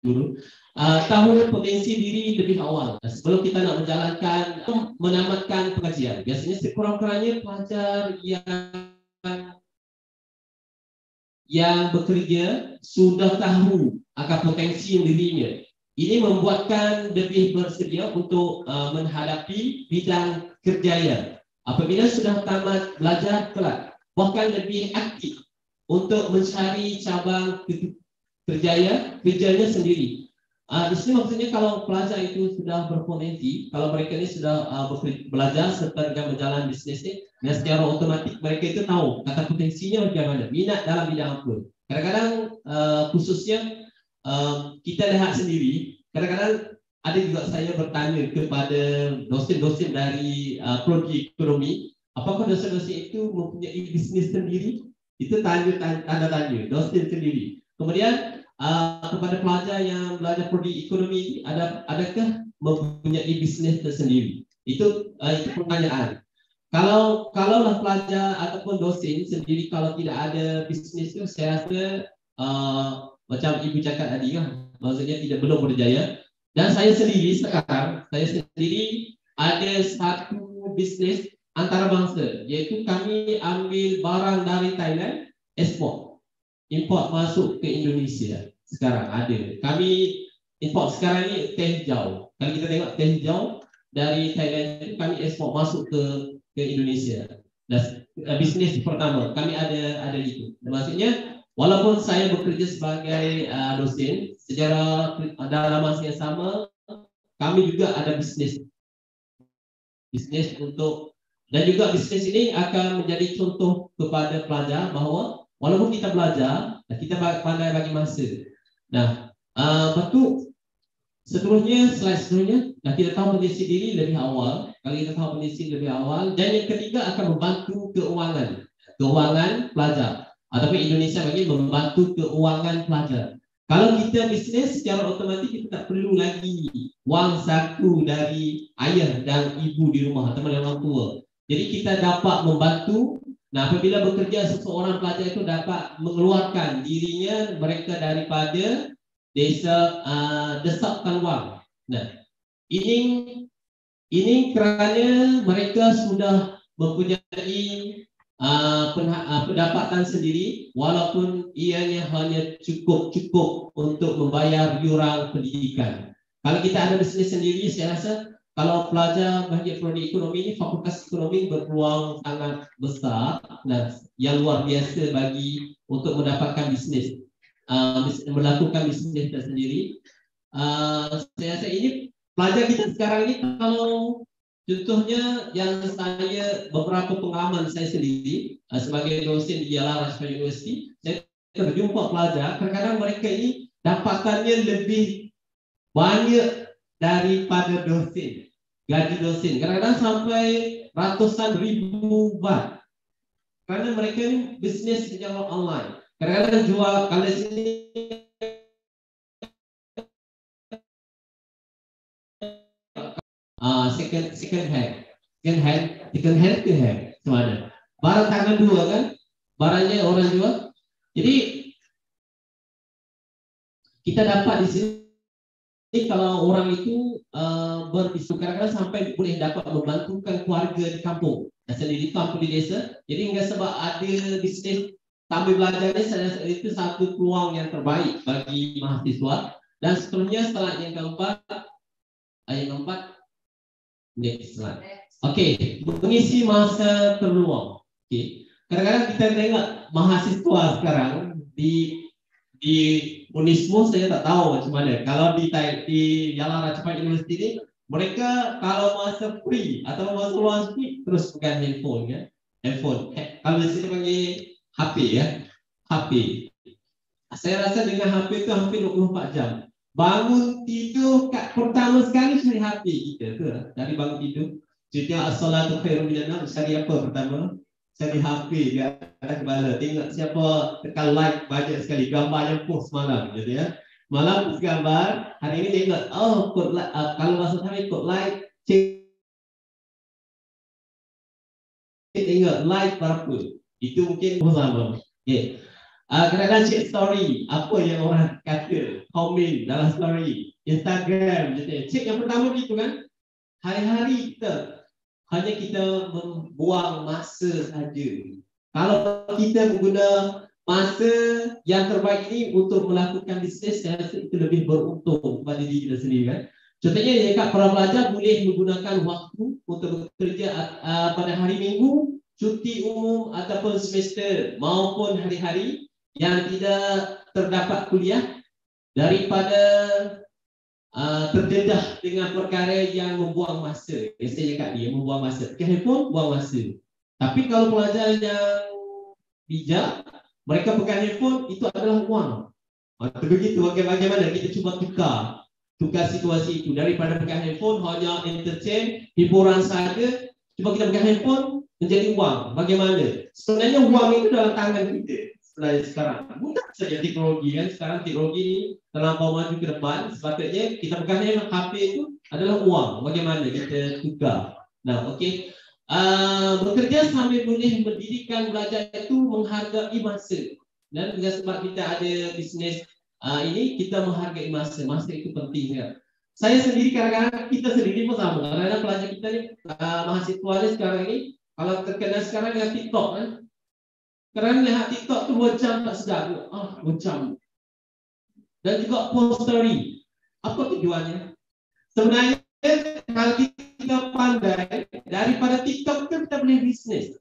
dulu uh, tahu potensi diri lebih awal sebelum kita nak menjalankan menamatkan pengajian biasanya sekurang-kurangnya pelajar yang yang bekerja sudah tahu akan potensi dirinya. Ini membuatkan lebih bersedia untuk uh, menghadapi bidang kerjaya. Apabila sudah tamat belajar kelak, bahkan lebih aktif untuk mencari cabang kerjaya kerjanya sendiri. Uh, di sini maksudnya kalau pelajar itu sudah berpotensi, kalau mereka ini sudah uh, belajar serta dengan berjalan bisnis ini, dan secara otomatis mereka itu tahu kata potensinya bagaimana, minat dalam bidang apa. Kadang-kadang uh, khususnya uh, kita lihat sendiri, kadang-kadang ada juga saya bertanya kepada dosen-dosen dari uh, prodi ekonomi, apakah dosen-dosen itu mempunyai bisnis sendiri? Itu tanya tanda tanya, dosen sendiri. Kemudian uh, kepada pelajar yang belajar prodi ekonomi ada adakah mempunyai bisnes tersendiri itu uh, itu pertanyaan kalau kalaulah pelajar ataupun dosen sendiri kalau tidak ada bisnes itu saya rasa uh, macam ibu cakap tadi kan maksudnya tidak belum berjaya dan saya sendiri sekarang saya sendiri ada satu bisnes antarabangsa yaitu kami ambil barang dari Thailand ekspor import masuk ke Indonesia sekarang ada. Kami import sekarang ni teh hijau. Kalau kita tengok teh hijau dari Thailand kami ekspor masuk ke ke Indonesia. Dan uh, bisnes pertama kami ada ada itu. Maksudnya walaupun saya bekerja sebagai uh, dosen secara dalam masa yang sama kami juga ada bisnes bisnes untuk dan juga bisnes ini akan menjadi contoh kepada pelajar bahawa walaupun kita belajar, kita pandai bagi masa. Nah, uh, lepas tu seterusnya, slide seterusnya, nah kita tahu kondisi diri lebih awal. Kalau kita tahu kondisi lebih awal, dan yang ketiga akan membantu keuangan, keuangan pelajar. Ataupun Indonesia bagi membantu keuangan pelajar. Kalau kita bisnes secara otomatis kita tak perlu lagi wang saku dari ayah dan ibu di rumah atau orang tua. Jadi kita dapat membantu Nah, apabila bekerja seseorang pelajar itu dapat mengeluarkan dirinya mereka daripada desa uh, desakkan wang. Nah, ini ini kerana mereka sudah mempunyai uh, pendapatan sendiri walaupun ianya hanya cukup-cukup untuk membayar yuran pendidikan. Kalau kita ada bisnes sendiri, saya rasa kalau pelajar bahagian prodi ekonomi ini fakultas ekonomi berpeluang sangat besar dan yang luar biasa bagi untuk mendapatkan bisnes uh, melakukan bisnes tersendiri uh, saya rasa ini pelajar kita sekarang ini kalau contohnya yang saya beberapa pengalaman saya sendiri uh, sebagai dosen di Yala Rashford University saya berjumpa pelajar kadang-kadang mereka ini dapatannya lebih banyak daripada dosen gaji dosen. Kadang-kadang sampai ratusan ribu bat. Karena mereka ini bisnis secara online. Kadang-kadang jual kalau sini second second hand, second hand, second hand ke hand, semua ada. Barang tangan dua kan, barangnya orang jual. Jadi kita dapat di sini ini kalau orang itu uh, berbisnis kadang-kadang sampai boleh dapat membantukan keluarga di kampung dan sendiri kampung di desa. Jadi enggak sebab ada bisnis sambil belajar rasa itu satu peluang yang terbaik bagi mahasiswa. Dan seterusnya setelah yang keempat, ayat keempat, next slide. Okey, mengisi masa terluang. Okey, kadang-kadang kita tengok mahasiswa sekarang di di Unismo saya tak tahu macam mana. Kalau di di Yalang Rajapan University ini mereka kalau masa free atau masa luang free terus pegang handphone ya. Handphone. Eh, kalau di sini panggil HP ya. HP. Saya rasa dengan HP itu hampir 24 jam. Bangun tidur kat pertama sekali cari HP kita tu Dari bangun tidur. Jadi as-salatu khairum minan cari apa pertama? Cari HP di atas kepala. Tengok siapa tekan like banyak sekali gambar yang post malam gitu ya. Malam post gambar, hari ini tengok oh kod like uh, kalau masuk hari kod like cek tengok like berapa. Itu mungkin sama. Okay. Uh, kadang-kadang cek story, apa yang orang kata, komen dalam story, Instagram, gitu. Cek yang pertama gitu kan, hari-hari kita hanya kita membuang masa saja. Kalau kita menggunakan masa yang terbaik ini untuk melakukan bisnes, saya rasa itu lebih beruntung kepada diri kita sendiri kan. Contohnya, jika para pelajar boleh menggunakan waktu untuk bekerja uh, pada hari minggu, cuti umum ataupun semester maupun hari-hari yang tidak terdapat kuliah daripada uh, terdedah dengan perkara yang membuang masa. Saya cakap dia membuang masa. Pakai handphone, buang masa. Tapi kalau pelajar yang bijak, mereka pegang handphone, itu adalah wang. Atau begitu, bagaimana kita cuba tukar tukar situasi itu daripada pegang handphone hanya entertain hiburan saja cuba kita pegang handphone menjadi wang bagaimana sebenarnya wang itu dalam tangan kita selain sekarang. Mudah saja teknologi kan. Sekarang teknologi ini terlampau maju ke depan. Sepatutnya kita pegangnya HP itu adalah uang. Bagaimana kita tukar. Nah, okey. Uh, bekerja sambil boleh mendirikan belajar itu menghargai masa. Dan juga sebab kita ada bisnes uh, ini, kita menghargai masa. Masa itu penting. Ya. Saya sendiri kadang-kadang kita sendiri pun sama. Kadang-kadang pelajar kita ni, uh, mahasiswa sekarang ini, kalau terkena sekarang dengan TikTok kan, kerana lihat TikTok tu dua jam tak sedar. Ah, dua jam. Dan juga post story. Apa tujuannya? Sebenarnya kalau kita pandai daripada TikTok tu kita boleh bisnes.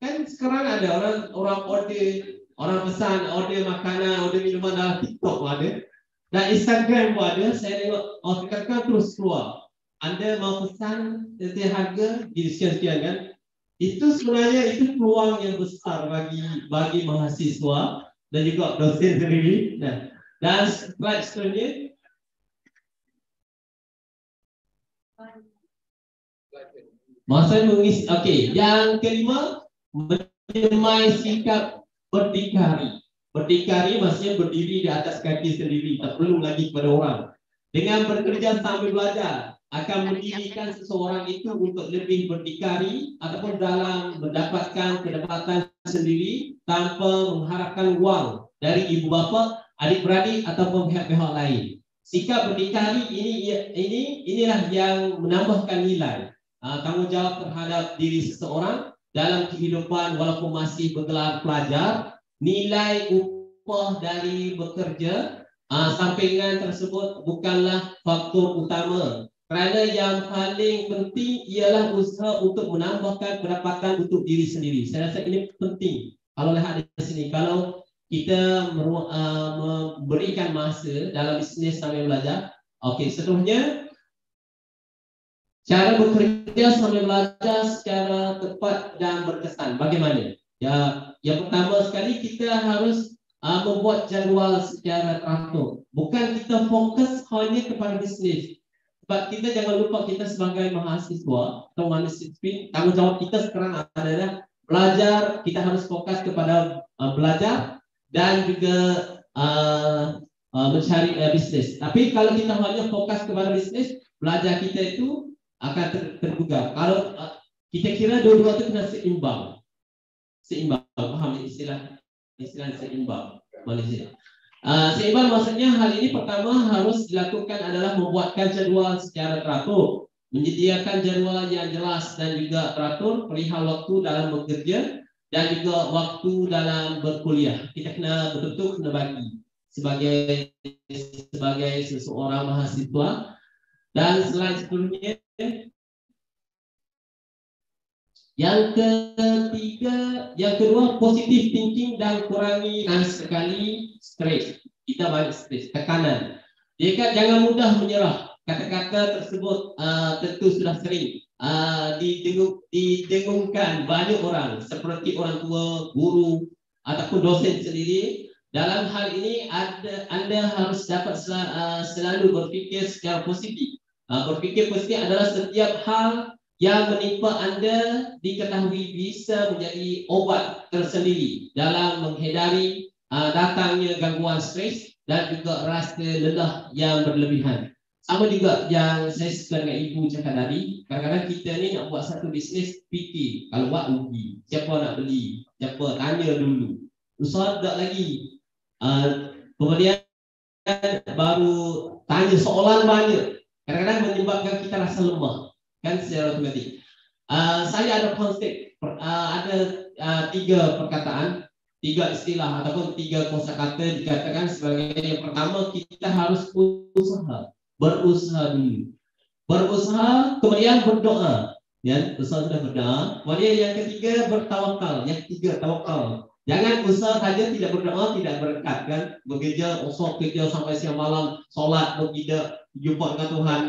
Kan sekarang ada orang orang order orang pesan order makanan, order minuman dalam TikTok pun ada. Dan Instagram pun ada. Saya tengok oh kadang terus keluar. Anda mau pesan setiap harga di sekian-sekian kan? Itu sebenarnya itu peluang yang besar bagi bagi mahasiswa dan juga dosen sendiri. Nah, dan slide seterusnya. Masa mengisi, okey. Yang kelima, menyemai sikap berdikari. Berdikari maksudnya berdiri di atas kaki sendiri, tak perlu lagi kepada orang. Dengan bekerja sambil belajar, akan mendirikan seseorang itu untuk lebih berdikari ataupun dalam mendapatkan kedapatan sendiri tanpa mengharapkan wang dari ibu bapa, adik-beradik ataupun pihak-pihak lain. Sikap berdikari ini ini inilah yang menambahkan nilai uh, tanggungjawab terhadap diri seseorang dalam kehidupan walaupun masih bergelar pelajar, nilai upah dari bekerja uh, sampingan tersebut bukanlah faktor utama kerana yang paling penting ialah usaha untuk menambahkan pendapatan untuk diri sendiri. Saya rasa ini penting. Kalau lihat di sini, kalau kita uh, memberikan masa dalam bisnes sambil belajar, okey, seterusnya cara bekerja sambil belajar secara tepat dan berkesan. Bagaimana? Ya, yang pertama sekali kita harus uh, membuat jadual secara teratur. Bukan kita fokus hanya kepada bisnes, sebab kita jangan lupa kita sebagai mahasiswa atau mahasiswa tanggungjawab kita sekarang adalah belajar kita harus fokus kepada uh, belajar dan juga uh, uh, mencari uh, bisnes. Tapi kalau kita hanya fokus kepada bisnes, belajar kita itu akan ter tergugah. Kalau uh, kita kira dua-dua itu kena seimbang. Seimbang, paham istilah istilah seimbang Malaysia. Uh, seimbang maksudnya hal ini pertama harus dilakukan adalah membuatkan jadual secara teratur, menyediakan jadual yang jelas dan juga teratur perihal waktu dalam bekerja dan juga waktu dalam berkuliah. Kita kena betul-betul kena bagi sebagai sebagai seseorang mahasiswa dan selain seterusnya yang ketiga, yang kedua positif thinking dan kurangi sekali stres. Kita banyak stres, tekanan. Jika jangan mudah menyerah. Kata-kata tersebut uh, tentu sudah sering uh, didengung, didengungkan banyak orang seperti orang tua, guru ataupun dosen sendiri. Dalam hal ini ada, anda harus dapat sel, uh, selalu berfikir secara positif. Uh, berfikir positif adalah setiap hal yang menimpa anda diketahui bisa menjadi obat tersendiri dalam menghindari uh, datangnya gangguan stres dan juga rasa lelah yang berlebihan. Sama juga yang saya suka dengan ibu cakap tadi, kadang-kadang kita ni nak buat satu bisnes fikir, kalau buat rugi, siapa nak beli, siapa tanya dulu. Usaha tak lagi. Uh, kemudian baru tanya soalan banyak. Kadang-kadang menyebabkan kita rasa lemah. Kan secara otomatik. Uh, saya ada konsep, ada tiga perkataan tiga istilah ataupun tiga kosakata dikatakan sebagai yang pertama kita harus usaha berusaha dulu. Berusaha kemudian berdoa. Ya usaha sudah berdoa. Kemudian yang ketiga bertawakal. Yang ketiga tawakal. Jangan usaha saja tidak berdoa tidak berkat kan? Bekerja usaha kerja sampai siang malam solat tidak jumpa dengan Tuhan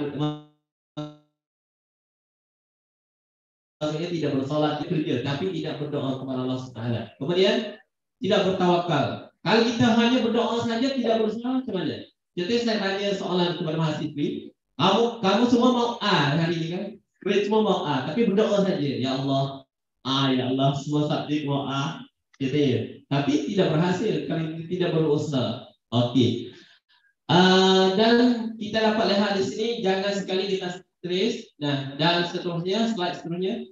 Maksudnya tidak bersolat kerja, tapi tidak berdoa kepada Allah Subhanahu Kemudian tidak bertawakal. Kalau kita hanya berdoa saja tidak berusaha mana? Jadi saya tanya soalan kepada mahasiswi, kamu kamu semua mau A hari ini kan? Kalian semua mau A, tapi berdoa saja. Ya Allah, A ya Allah semua subjek mau A. Gitu ya. Tapi tidak berhasil kalau tidak berusaha. Oke. Okay. Uh, dan kita dapat lihat di sini jangan sekali kita stres. Nah, dan seterusnya slide seterusnya.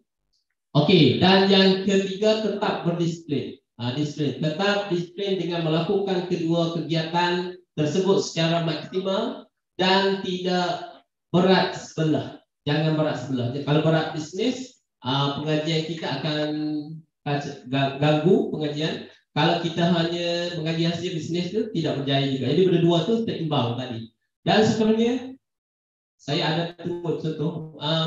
Oke, okay. dan yang ketiga tetap berdisiplin uh, disiplin. Tetap disiplin dengan melakukan kedua kegiatan tersebut secara maksimal dan tidak berat sebelah. Jangan berat sebelah. Jadi, kalau berat bisnis, uh, pengajian kita akan ganggu pengajian. Kalau kita hanya mengaji hasil bisnis itu tidak berjaya juga. Jadi berdua itu seimbang tadi. Dan sebenarnya saya ada contoh uh,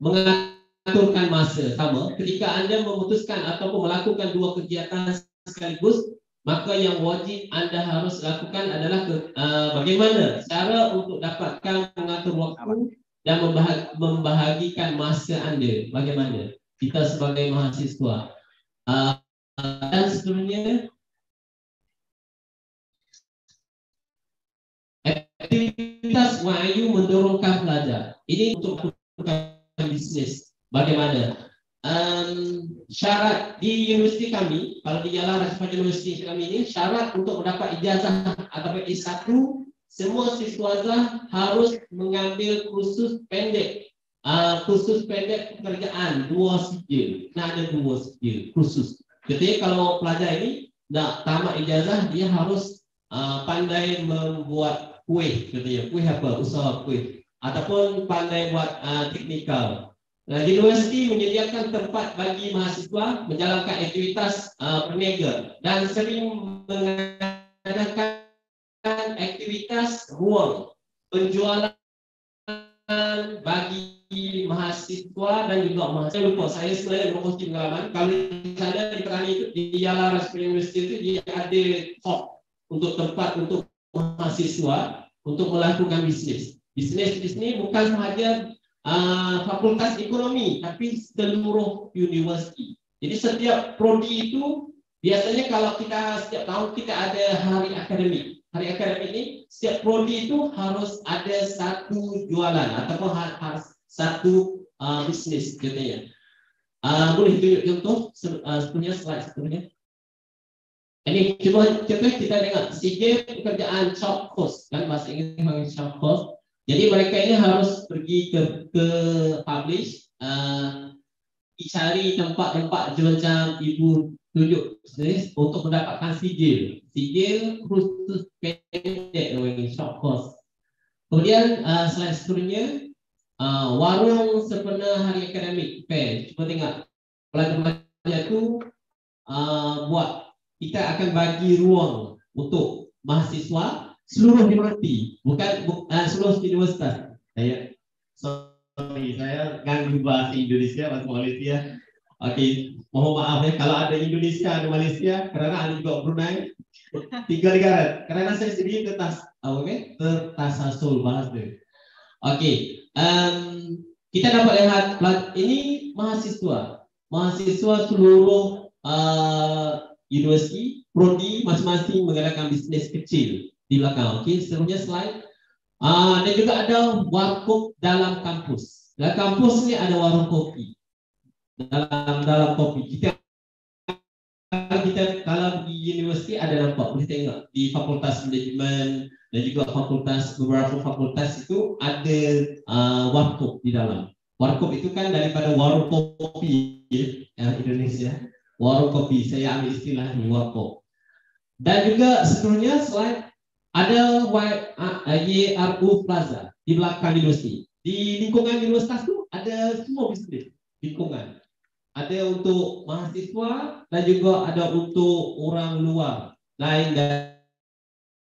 meng, aturkan masa. Sama ketika anda memutuskan ataupun melakukan dua kegiatan sekaligus maka yang wajib anda harus lakukan adalah ke, uh, bagaimana cara untuk dapatkan mengatur waktu dan membahag, membahagikan masa anda. Bagaimana? Kita sebagai mahasiswa. Uh, dan seterusnya aktivitas wayu mendorongkan pelajar. Ini untuk bisnis bagaimana? Um, syarat di universiti kami kalau di Jalan Rasifat Universiti kami ini syarat untuk mendapat ijazah atau I1 semua siswa harus mengambil kursus pendek. Uh, kursus pendek pekerjaan dua sijil nah ada dua sijil kursus. Jadi kalau pelajar ini nak tamat ijazah dia harus uh, pandai membuat kue katanya kue apa? Usaha kue ataupun pandai buat uh, teknikal Nah, universiti menyediakan tempat bagi mahasiswa menjalankan aktivitas uh, perniaga dan sering mengadakan aktivitas ruang penjualan bagi mahasiswa dan juga mahasiswa. Saya lupa, saya sebenarnya berkongsi pengalaman. Kalau saya di Perani itu, di Yala Rasmi University itu, dia ada hall untuk tempat untuk mahasiswa untuk melakukan bisnis. Bisnis di sini bukan sahaja uh, fakultas ekonomi, tapi seluruh universiti. Jadi setiap prodi itu biasanya kalau kita setiap tahun kita ada hari akademik. Hari akademik ini setiap prodi itu harus ada satu jualan ataupun harus satu uh, bisnis katanya. Uh, boleh tunjuk contoh uh, slide sebenarnya. Ini cuma contoh kita dengar sige pekerjaan shop cost kan bahasa Inggris panggil shop cost jadi mereka ini harus pergi ke ke publish, uh, cari tempat-tempat macam ibu tunjuk untuk mendapatkan sigil. Sigil khusus pendek short course. Kemudian uh, selain seterusnya, uh, warung sepenuh hari akademik fair. Cuba tengok pelajar-pelajar itu uh, buat kita akan bagi ruang untuk mahasiswa seluruh universiti, bukan bu, uh, seluruh universitas. Saya sorry, saya ganggu bahasa Indonesia bahasa Malaysia. Oke, okay. mohon maaf ya kalau ada Indonesia ada Malaysia karena ada juga Brunei. tiga negara. Karena saya sendiri kertas, apa okay? kertas hasil bahas deh. Oke, okay. um, kita dapat lihat ini mahasiswa, mahasiswa seluruh uh, universiti, prodi masing-masing mengadakan bisnis kecil di belakang. Oke, okay. seterusnya slide. Uh, dan juga ada warkop dalam kampus. Dalam kampus ini ada warung kopi. Dalam dalam kopi kita kalau kita kalau di universiti ada nampak boleh tengok di fakultas manajemen dan juga fakultas beberapa fakultas itu ada uh, warkop di dalam. Warkop itu kan daripada warung kopi ya, Indonesia. Warung kopi saya ambil istilah ini warkop. Dan juga sebenarnya selain ada YRU Plaza di belakang universiti. Di lingkungan universitas itu ada semua bisnis lingkungan ada untuk mahasiswa dan juga ada untuk orang luar lain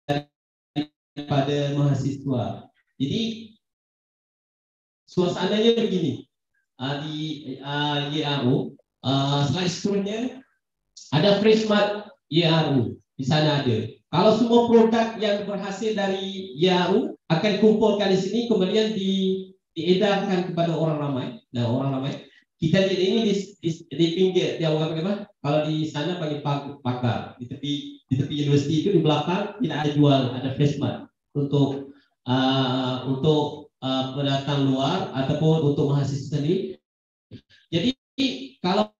daripada mahasiswa. Jadi suasananya begini uh, di uh, YRU. Uh, slide seterusnya ada Freshmart YRU di sana ada. Kalau semua produk yang berhasil dari YRU akan kumpulkan di sini kemudian di diedarkan kepada orang ramai dan orang ramai kita lihat ini di, di, di pinggir di awal apa? Kalau di sana pakai pagar di tepi di tepi universiti itu di belakang tidak ada jual ada flashmart untuk uh, untuk uh, pendatang luar ataupun untuk mahasiswa sendiri. Jadi kalau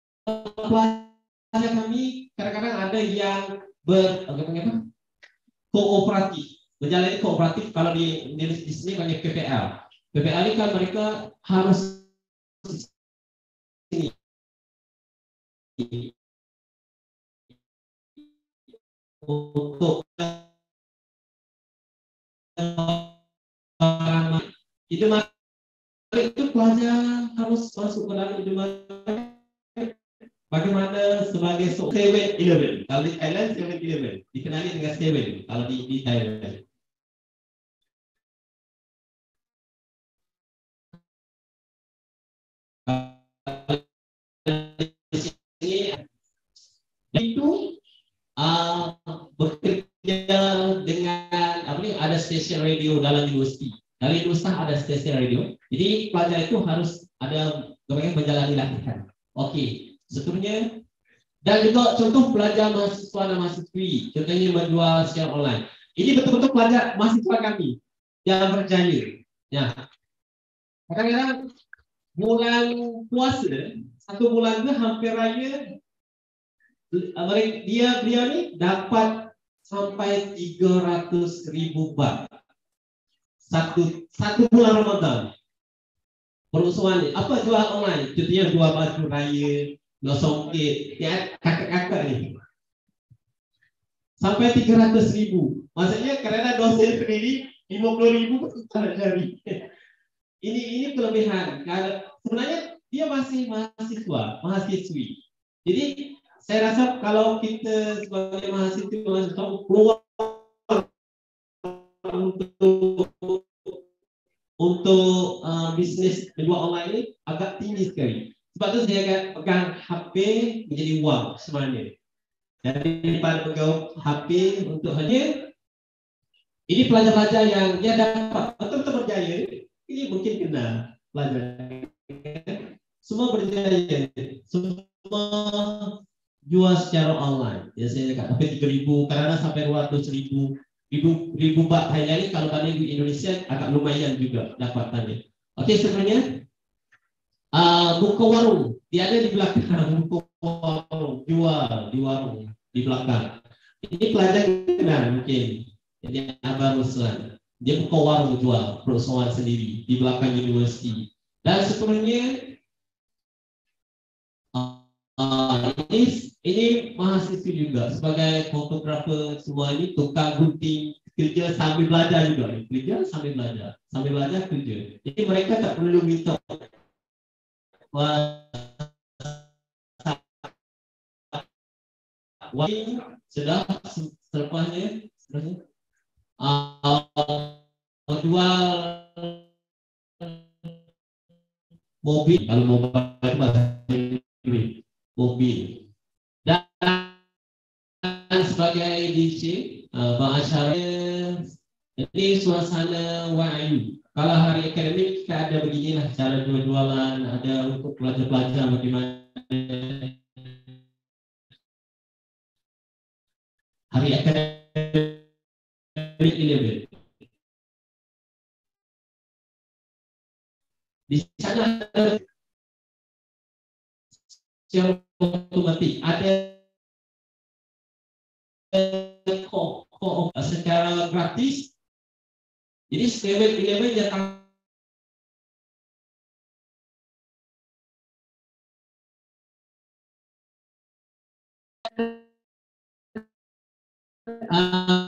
kami kadang-kadang ada yang ber apa? Kooperatif. Menjalani kooperatif kalau di, di, sini banyak PPL. PPL ini kan mereka harus untuk itu itu pelajar harus masuk ke dalam hidup bagaimana sebagai seven eleven kalau di Thailand seven eleven dikenali dengan seven kalau di, di Thailand itu uh, bekerja dengan apa nih ada stasiun radio dalam universiti. Dari universitas ada stasiun radio. Jadi pelajar itu harus ada mereka menjalani latihan. Oke, seterusnya dan juga contoh pelajar mahasiswa dan mahasiswi, contohnya menjual secara online. Ini betul-betul pelajar mahasiswa kami yang berjaya. Ya, kadang-kadang bulan puasa satu bulan itu hampir raya dia dia ni dapat sampai 300 ribu bat satu satu bulan Ramadan. Perusahaan apa jual online? Contohnya jual baju raya nosongkit ya kakak-kakak ni sampai 300 ribu. Maksudnya kerana dosen sendiri 50 ribu cari ini ini kelebihan. Kalau sebenarnya dia masih mahasiswa mahasiswi. Jadi saya rasa kalau kita sebagai mahasiswa mahasiswa keluar untuk untuk uh, bisnis kedua online ini agak tinggi sekali. Sebab itu akan pegang HP menjadi uang sebenarnya. Daripada pegang HP untuk hanya ini pelajar-pelajar yang dia dapat betul-betul berjaya. Ini mungkin kena pelajar. Semua berjaya. Semua jual secara online. Ya saya dekat tiga ribu, kadang sampai dua ratus ribu, ribu bat hari kalau banding di Indonesia agak lumayan juga dapatannya. Oke sebenarnya buka warung. Dia ada di belakang. Buka warung. Jual di warung di belakang. Ini pelajar kenal mungkin. Jadi abang Ruslan dia buka warung jual perusahaan sendiri di belakang universiti. Dan sebenarnya uh, ini ini mahasiswa juga. Sebagai fotografer semua ini tukang gunting kerja sambil belajar juga. Kerja sambil belajar. Sambil belajar kerja. Jadi mereka tak perlu minta Wah, sudah selepasnya uh, jual mobil kalau mobil mobil dan sebagai DJ uh, Ba'asyara Ini suasana YU Kalau hari akademik kita ada beginilah cara jual-jualan Ada untuk pelajar-pelajar bagaimana Hari akademik ini Di sana ada secara otomatis ada kok secara gratis. Jadi seven eleven datang. Uh,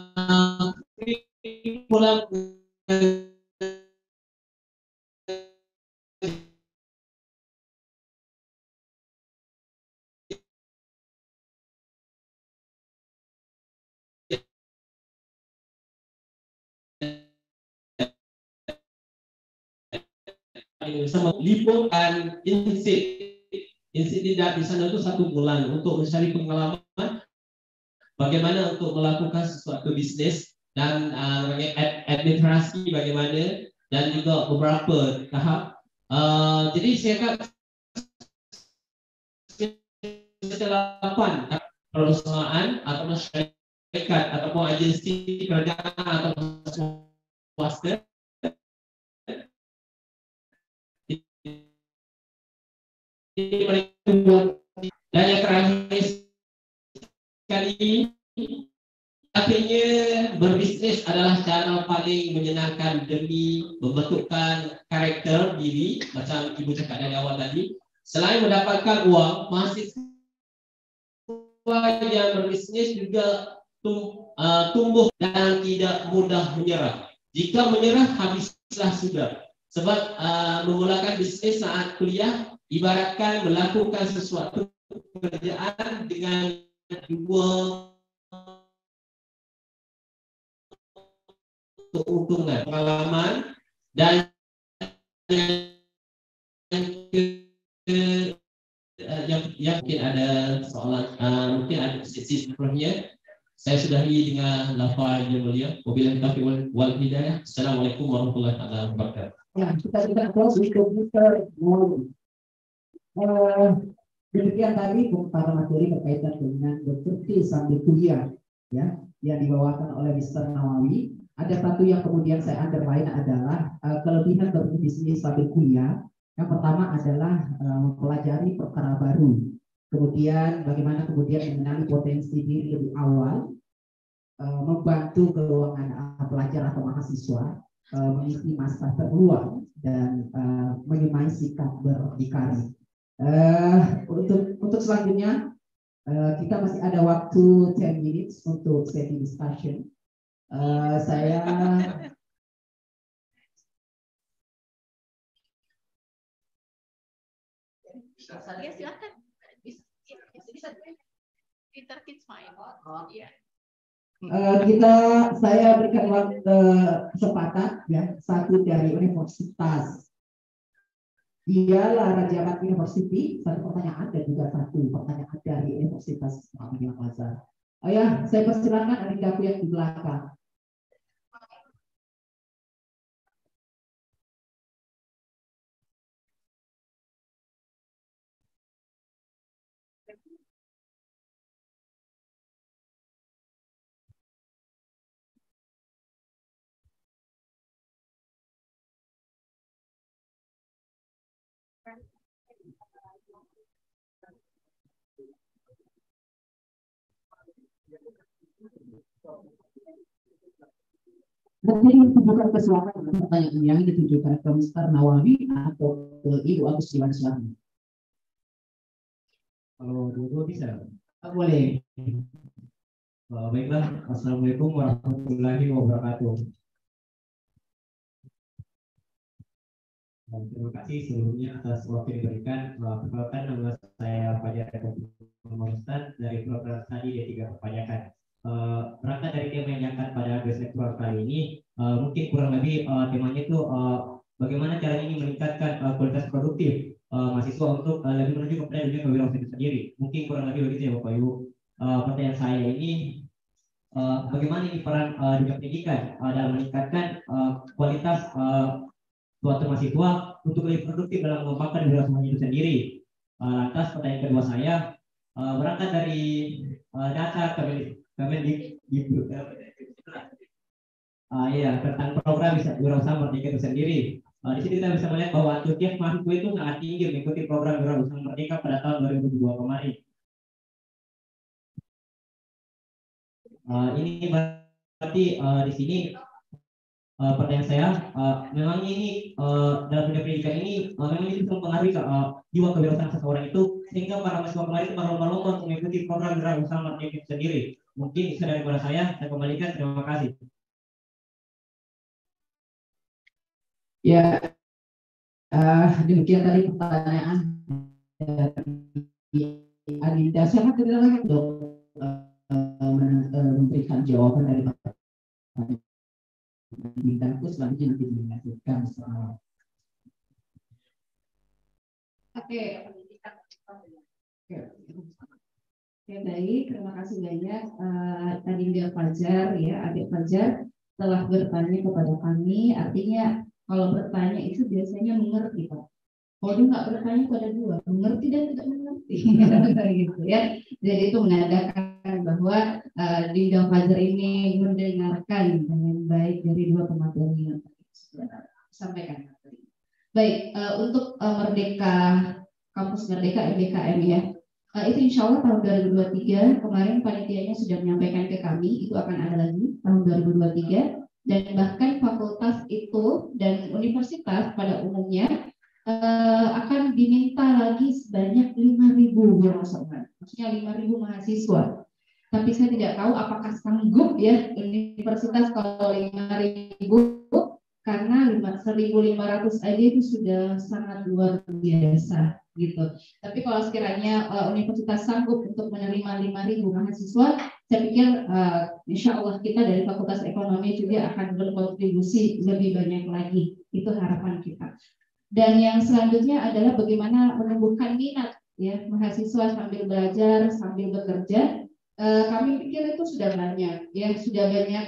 sama liputan insit insit tidak di sana itu satu bulan untuk mencari pengalaman bagaimana untuk melakukan sesuatu bisnis dan uh, administrasi bagaimana dan juga beberapa tahap. Uh, jadi saya akan delapan perusahaan atau masyarakat ataupun agensi kerajaan atau swasta dan yang terakhir sekali akhirnya berbisnis adalah cara paling menyenangkan demi membentukkan karakter diri macam ibu cakap dari awal tadi selain mendapatkan uang mahasiswa yang berbisnis juga uh, tumbuh dan tidak mudah menyerah jika menyerah habislah sudah sebab uh, memulakan bisnis saat kuliah ibaratkan melakukan sesuatu pekerjaan dengan dua keuntungan pengalaman dan yang, yang mungkin ada soalan uh, mungkin ada sisi sebelumnya saya sudahi dengan lafaz yang mulia. Wabillahi taufiq wal hidayah. Assalamualaikum warahmatullahi wabarakatuh. Ya kita tidak tahu komputer Eh, tadi para materi berkaitan dengan bekerja sambil kuliah ya yang dibawakan oleh Mr. Nawawi. Ada satu yang kemudian saya underline adalah uh, kelebihan berbisnis sambil kuliah. Yang pertama adalah uh, mempelajari perkara baru. Kemudian bagaimana kemudian mengenali potensi diri lebih awal, uh, membantu keuangan pelajar atau mahasiswa, uh, mengisi masa terluang dan uh, menyemai sikap berdikari. Uh, untuk untuk selanjutnya uh, kita masih ada waktu 10 minutes untuk sesi discussion. Uh, saya Ya silakan. Bisa, Peter Kids fine. Oh. Yeah. Uh, kita saya berikan waktu kesempatan ya satu dari universitas ialah Raja Ampat University, satu pertanyaan dan juga satu pertanyaan dari Universitas Muhammadiyah Mazhar. Oh ya, saya persilakan adikku yang di belakang. Nanti ditujukan ke pertanyaan yang ditujukan ke Mr. Nawawi atau ke Ibu Agus Siwan Kalau dua bisa? Tak boleh. Uh, baiklah, Assalamualaikum warahmatullahi wabarakatuh. Dan terima kasih sebelumnya atas waktu yang diberikan. Perkenalkan nama saya Fajar Ustaz dari program tadi D3 Perpajakan. Uh, berangkat dari tema yang diangkat pada sektor kali ini, uh, mungkin kurang lebih uh, temanya itu uh, bagaimana cara ini meningkatkan uh, kualitas produktif uh, mahasiswa untuk uh, lebih menuju kepada dunia kewirausahaan itu sendiri. Mungkin kurang lebih begitu ya Bapak Ibu. Uh, pertanyaan saya ini uh, bagaimana ini peran uh, dunia pendidikan uh, dalam meningkatkan uh, kualitas uh, suatu mahasiswa untuk lebih produktif dalam mengembangkan wirausaha itu sendiri. Uh, lantas pertanyaan kedua saya uh, berangkat dari uh, data Kemendik uh, ya tentang program bisa wirausaha merdeka itu sendiri. Uh, di sini kita bisa melihat bahwa antusias mahasiswa itu sangat tinggi mengikuti program wirausaha merdeka pada tahun 2002 kemarin. Uh, ini berarti uh, di sini uh, pertanyaan saya, memang ini dalam dunia pendidikan ini memang ini bisa mempengaruhi uh, jiwa kewirausahaan seseorang itu sehingga para mahasiswa kemarin itu berlomba-lomba mengikuti program wirausaha merdeka sendiri. Mungkin itu dari saya, saya kembalikan. Terima kasih. Ya, uh, demikian tadi pertanyaan dari Adinda. Siapa tidak dok memberikan jawaban dari bintangku selanjutnya nanti dilanjutkan bersama. Oke. Oke, baik. Terima kasih banyak uh, Adinda Fajar ya, Adik Fajar telah bertanya kepada kami. Artinya kalau bertanya itu biasanya mengerti, Pak. Kalau dia nggak bertanya pada dua, mengerti dan tidak mengerti, gitu ya. Jadi itu menandakan bahwa uh, Dinda Fajar ini mendengarkan dengan baik dari dua pemateri yang tadi sampaikan. Baik, uh, untuk uh, Merdeka Kampus Merdeka MBKM ya, uh, itu insya Allah tahun 2023 kemarin panitianya sudah menyampaikan ke kami itu akan ada lagi tahun 2023 dan bahkan fakultas itu dan universitas pada umumnya uh, akan diminta lagi sebanyak 5.000 wirausahawan, maksudnya 5.000 mahasiswa. Tapi saya tidak tahu apakah sanggup ya universitas kalau 5.000 karena 1.500 aja itu sudah sangat luar biasa gitu. Tapi kalau sekiranya uh, universitas sanggup untuk menerima 5.000 mahasiswa, saya pikir uh, insya Allah kita dari Fakultas Ekonomi juga akan berkontribusi lebih banyak lagi. Itu harapan kita. Dan yang selanjutnya adalah bagaimana menumbuhkan minat ya mahasiswa sambil belajar sambil bekerja. Uh, kami pikir itu sudah banyak ya sudah banyak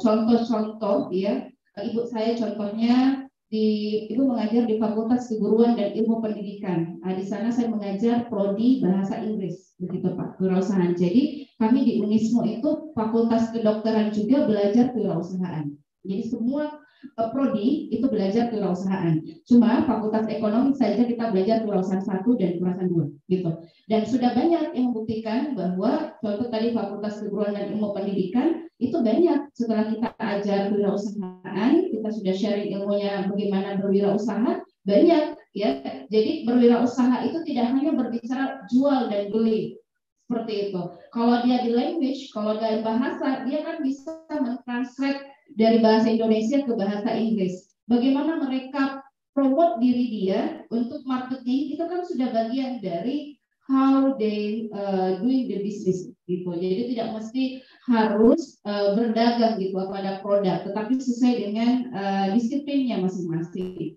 contoh-contoh uh, ya. Ibu saya contohnya di Ibu mengajar di Fakultas Keguruan dan Ilmu Pendidikan. Nah, di sana saya mengajar prodi bahasa Inggris, begitu Pak, kewirausahaan. Jadi kami di Unismo itu Fakultas Kedokteran juga belajar kewirausahaan. Jadi semua prodi itu belajar kewirausahaan. Cuma Fakultas Ekonomi saja kita belajar kewirausahaan satu dan kewirausahaan dua, gitu. Dan sudah banyak yang membuktikan bahwa contoh tadi Fakultas Keguruan dan Ilmu Pendidikan itu banyak setelah kita ajar kewirausahaan kita sudah sharing ilmunya bagaimana berwirausaha banyak ya jadi berwirausaha itu tidak hanya berbicara jual dan beli seperti itu kalau dia di language kalau dari bahasa dia kan bisa mentranslate dari bahasa Indonesia ke bahasa Inggris bagaimana mereka promote diri dia untuk marketing itu kan sudah bagian dari how they uh, doing the business gitu. Jadi tidak mesti harus uh, berdagang gitu pada produk, tetapi sesuai dengan uh, disiplinnya masing-masing.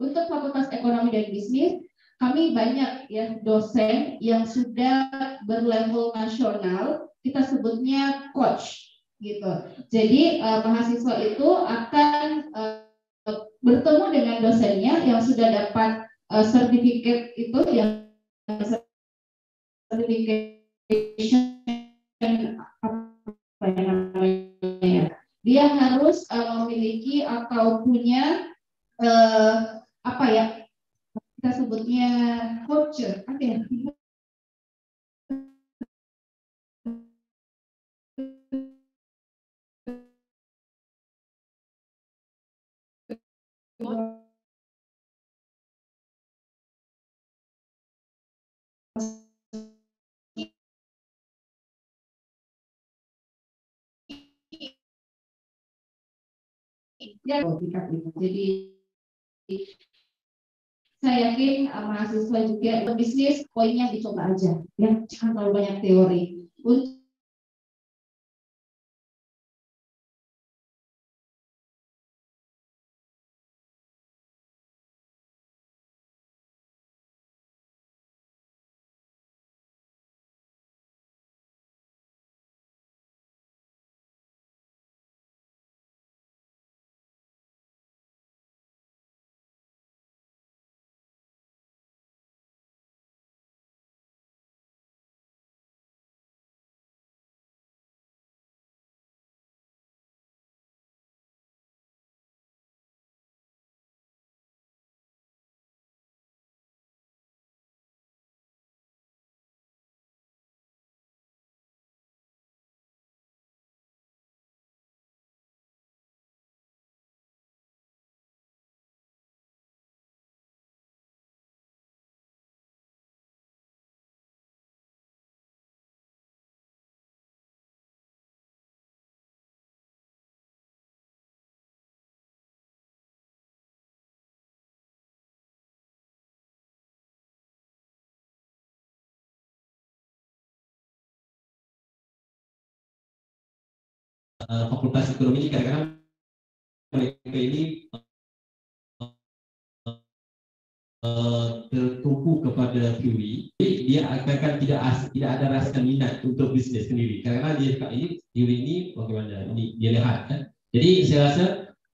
Untuk Fakultas Ekonomi dan Bisnis, kami banyak ya dosen yang sudah berlevel nasional, kita sebutnya coach gitu. Jadi uh, mahasiswa itu akan uh, bertemu dengan dosennya yang sudah dapat uh, sertifikat itu yang certification apa namanya dia harus uh, memiliki atau punya uh, apa ya kita sebutnya voucher apa ya ya jadi saya yakin uh, mahasiswa juga bisnis poinnya dicoba aja. Ya jangan terlalu banyak teori. Untuk uh, fakultas ekonomi ini kadang-kadang mereka ini uh, tertumpu kepada teori, dia akan tidak as, tidak ada rasa minat untuk bisnes sendiri. Karena dia ini teori ini bagaimana ini dia lihat kan. Jadi saya rasa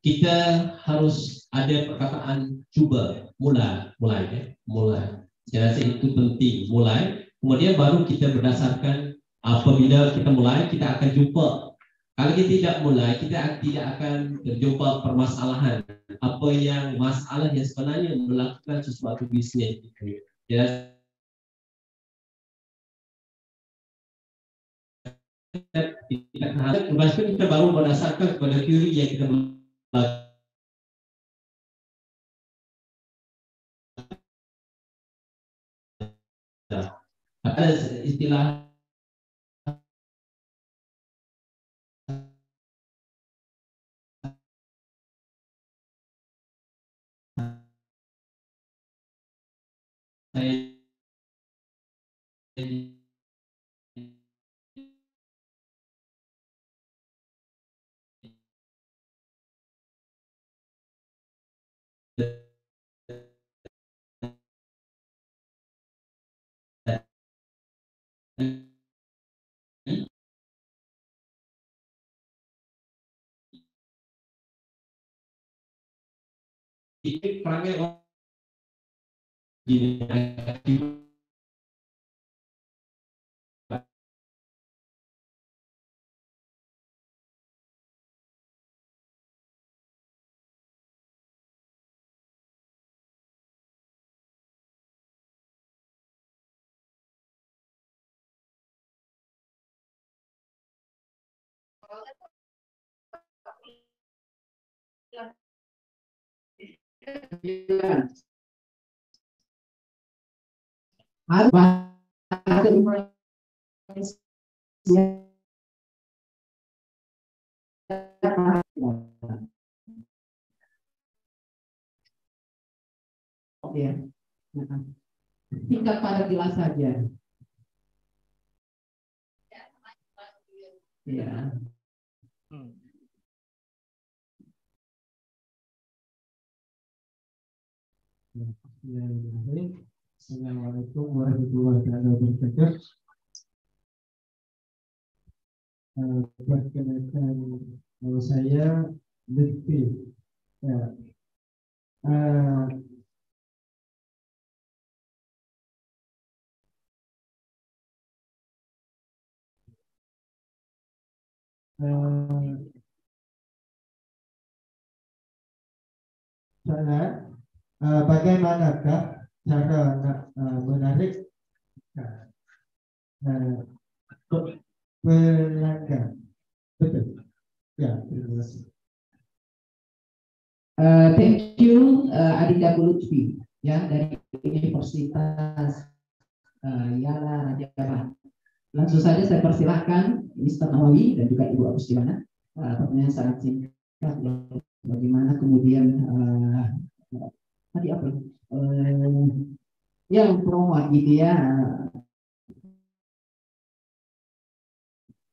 kita harus ada perkataan cuba mulai mulai ya mulai. Saya rasa itu penting mulai. Kemudian baru kita berdasarkan apabila kita mulai kita akan jumpa kalau kita tidak mulai, kita tidak akan berjumpa permasalahan apa yang masalah yang sebenarnya melakukan sesuatu bisnis. Ya. Kita harap kita baru berdasarkan kepada teori yang kita melakukan. Ada istilah ini perangai harus ya. Tingkat pada jelas saja. Ya. Ya. Assalamualaikum warahmatullahi wabarakatuh. Uh, perkenalkan nama saya Lutfi. Ya. Uh, uh, saya uh, bagaimanakah cara uh, menarik uh, pelanggan. Betul. Ya, terima kasih. Uh, thank you uh, Adinda Bulutfi ya dari Universitas uh, Yala Raja Langsung saja saya persilahkan Mr. Nawawi dan juga Ibu Agustina. Uh, pertanyaan sangat singkat bagaimana kemudian uh, tadi apa? Eh, yang promo gitu ya.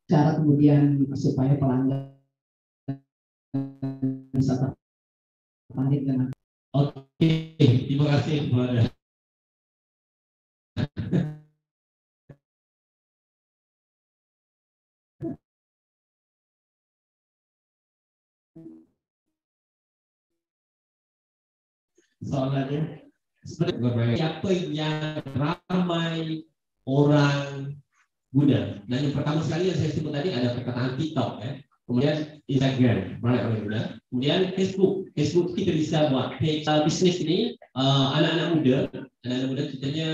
Cara kemudian supaya pelanggan bisa tertarik dengan Oke, terima kasih kepada soalannya sebenarnya siapa yang ramai orang Buddha. Dan yang pertama sekali yang saya sebut tadi ada perkataan TikTok ya. Kemudian Instagram, ramai orang Buddha. Kemudian Facebook. Facebook kita bisa buat page uh, bisnis ini uh, anak-anak muda. Anak-anak muda kitanya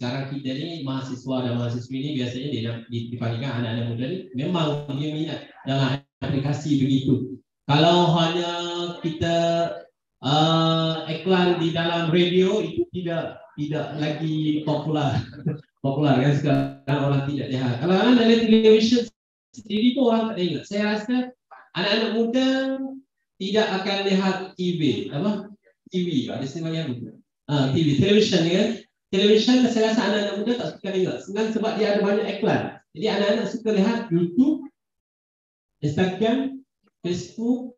sekarang kita ini mahasiswa dan mahasiswi ini biasanya dia dibandingkan anak-anak muda ini memang dia minat dalam aplikasi begitu. Kalau hanya kita uh, iklan di dalam radio itu tidak tidak lagi popular. Popular kan sekarang orang tidak lihat. Kalau orang dari television sendiri pun orang tak ingat saya rasa anak-anak muda tidak akan lihat TV apa? TV ada istilah yang uh, TV television kan? Television saya rasa anak-anak muda tak suka ingat Senang sebab dia ada banyak iklan. Jadi anak-anak suka lihat YouTube Instagram, Facebook,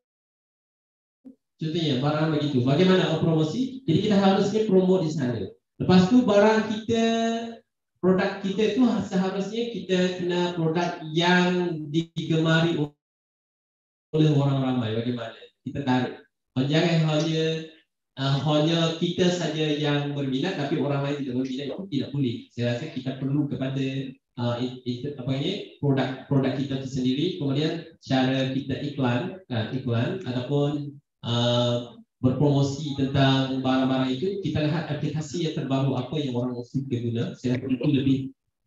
contohnya barang begitu. Bagaimana promosi? Jadi kita harusnya promo di sana. Lepas tu barang kita, produk kita itu seharusnya kita kena produk yang digemari oleh orang ramai. Bagaimana? Kita tarik. Jangan hanya uh, hanya kita saja yang berminat, tapi orang lain tidak berminat itu tidak boleh. Saya rasa kita perlu kepada uh, itu apa ini produk produk kita itu sendiri kemudian cara kita iklan uh, iklan ataupun uh, berpromosi tentang barang-barang itu kita lihat aplikasi yang terbaru apa yang orang suka guna saya rasa itu lebih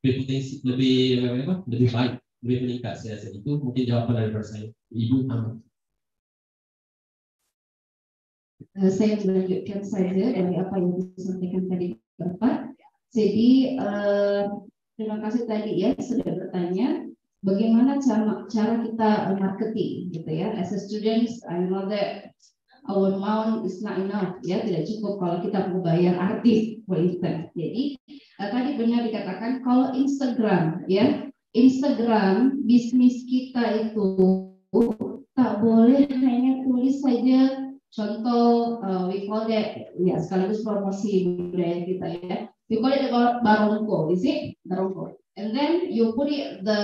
lebih potensi lebih apa, lebih baik lebih meningkat saya rasa itu. Mungkin jawapan dari saya. Ibu Ahmad. Uh, saya melanjutkan saja dari apa yang disampaikan tadi Bapak. Jadi uh, Terima kasih tadi ya sudah bertanya bagaimana cara cara kita marketing gitu ya. As a students, I know that our amount is not enough ya tidak cukup kalau kita mau bayar artis for instance. Jadi uh, tadi benar dikatakan kalau Instagram ya Instagram bisnis kita itu tak boleh hanya tulis saja contoh uh, we call that ya sekaligus promosi budaya kita ya You call it barongko, is it? Barongko. And then you put it the